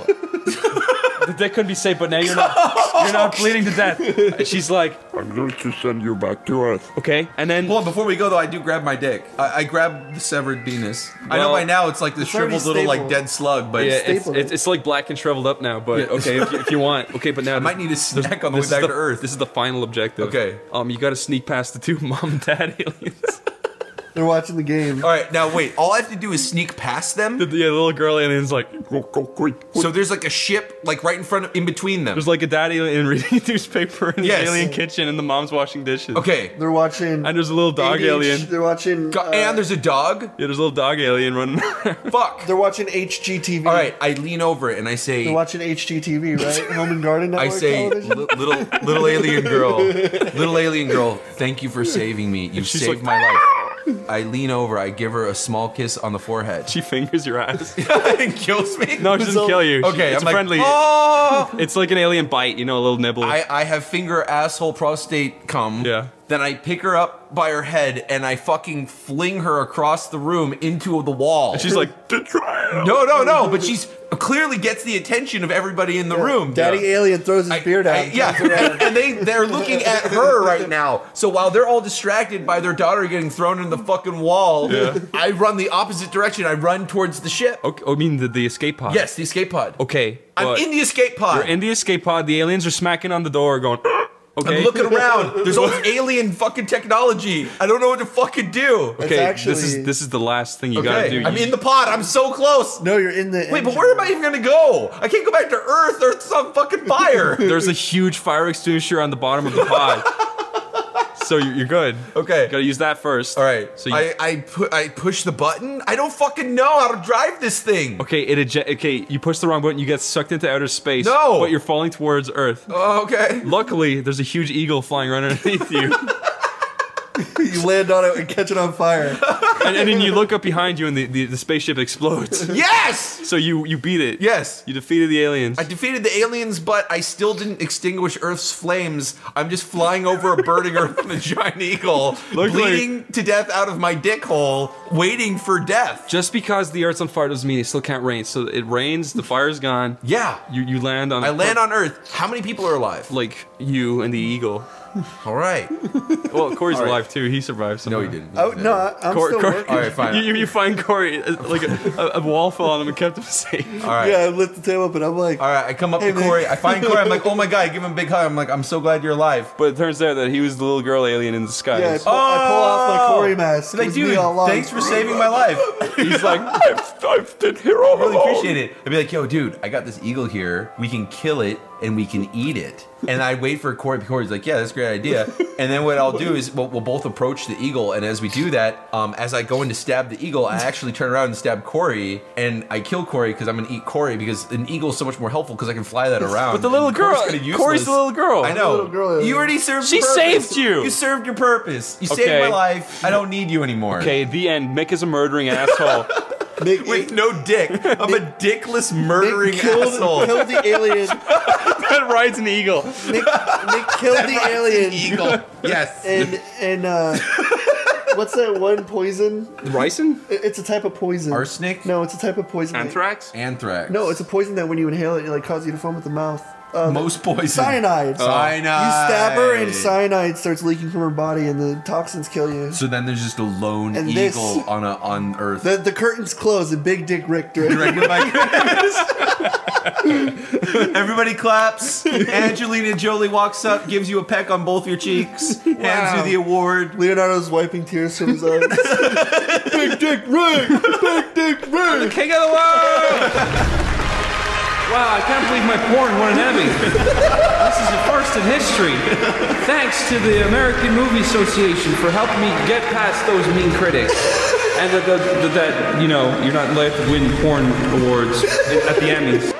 the dick couldn't be safe, but now you're not you're not bleeding to death. And she's like, I'm going to send you back to Earth. okay, and then Hold on, before we go though, I do grab my dick. I, I grab the severed penis. I know Well- by now it's like the already shriveled little like stapled. dead slug, but yeah, it's, stapled it's, it. it's like black and shriveled up now. But okay, if you, if you want, okay, but now I might need a snack on the way back the, to Earth. This is the final objective. Okay. Um, you got to sneak past the two mom and dad aliens. They're watching the game. All right, now wait. All I have to do is sneak past them. the, yeah, the little girl alien's like, Go, go, quick. So there's like a ship like right in front of, in between them. there's like a daddy alien reading a newspaper in Yes. the alien kitchen, and the mom's washing dishes. Okay. They're watching. And there's a little dog ADH alien. They're watching. Go- uh, and there's a dog. Yeah, there's a little dog alien running. Fuck. They're watching HGTV. All right, I lean over it and I say, They're watching HGTV, right? Home and Garden Network I say, little little alien girl, little alien girl, thank you for saving me. You saved like, my life. I lean over, I give her a small kiss on the forehead. she fingers your ass. it kills me. No, she doesn't So- kill you. She- Okay, it's I'm like, friendly. oh. It's like an alien bite, you know, a little nibble. I, I have finger asshole prostate cum. Yeah. Then I pick her up by her head and I fucking fling her across the room into the wall. She's like, no, no, no. But she's clearly gets the attention of everybody in the room. Daddy Alien throws his I- beard out. I- yeah, and, and they they're looking at her right now. So while they're all distracted by their daughter getting thrown in the fucking wall, I run the opposite direction. I run towards the ship. okay, oh, I mean the, the escape pod. Yes, the escape pod. Okay. I'm in the escape pod. You're in the escape pod. The aliens are smacking on the door, going. Okay. I'm looking around. There's all this alien fucking technology. I don't know what to fucking do. Okay, actually, this is this is the last thing you gotta do. Okay, I'm You- in the pod. I'm so close. No, you're in the. Wait, but where am I even gonna go? I can't go back to Earth. Earth's on fucking fire. There's a huge fire extinguisher on the bottom of the pod. so you're, you're good. Okay. Gotta use that first. All right. So you, I I, pu- I push the button. I don't fucking know how to drive this thing. okay, it. Okay, you push the wrong button, you get sucked into outer space. No. But you're falling towards Earth. Oh, okay. Luckily, there's a huge eagle flying right underneath you, You land on it and catch it on fire. and, and then you look up behind you, and the, the, the spaceship explodes. Yes. So you you beat it. Yes. You defeated the aliens. I defeated the aliens, but I still didn't extinguish Earth's flames. I'm just flying over a burning Earth in a giant eagle, bleeding to death out of my dick hole, waiting for death. Just because the Earth's on fire doesn't mean it still can't rain. So it rains, the fire's gone. Yeah. You you land on. I land on Earth. How many people are alive? like you and the eagle. All right. Well, Corey's right. alive too. He survived. No, he didn't. Oh no, I- I'm Cor- still Cor- working. All right, fine. You, you, you find Corey uh, like a, a, a wall fell on him and kept him safe. All right. Yeah, I lift the table up and I'm like, All right, I come up Hey, to man. Corey. I find Corey. I'm like, oh my god, I give him a big hug. I'm like, I'm so glad you're alive. But it turns out that he was the little girl alien in disguise. yeah, I pull, I pull off my Oh! Corey mask. Like, It's me dude, all thanks for saving my life. He's like, I've, I've been here all I really along. appreciate it. I'd be like, yo, dude, I got this eagle here. We can kill it and we can eat it. And I wait for Corey. Corey's like, yeah, that's a great idea. And then what I'll do is we'll, we'll both approach the eagle. And as we do that, um, as I go in to stab the eagle, I actually turn around and stab Corey. And I kill Corey because I'm going to eat Corey because an eagle is so much more helpful because I can fly that around. But the little And girl, Corey's. Corey's the little girl. I know. little girl is- you already served. She your saved you. You served your purpose. You Okay. saved my life. I don't need you anymore. Okay, the end. Mick is a murdering asshole. Nick, With no dick. I'm a dickless murdering Nick killed, asshole. killed the alien. that rides an eagle. Nick, Nick killed the alien. Eagle. Yes. And and uh, what's that one poison? Ricin? It's a type of poison. Arsenic? No, it's a type of poison. that- Anthrax? Anthrax. No, it's a poison that when you inhale it, it like causes you to foam at the mouth. Uh, most poison. cyanide. Cyanide. You stab her and cyanide starts leaking from her body and the toxins kill you. So then there's just a lone And this- eagle on a on Earth. The, the curtains close and Big Dick Rick directed. Directed by Everybody claps. Angelina Jolie walks up, gives you a peck on both your cheeks, hands you the award. Leonardo's wiping tears from his eyes. Big Dick Rick! Big Dick Rick! King of the world! Wow, I can't believe my porn won an Emmy. this is the first in history. Thanks to the American Movie Association for helping me get past those mean critics. And that, you know, you're not allowed to win porn awards at the Emmys.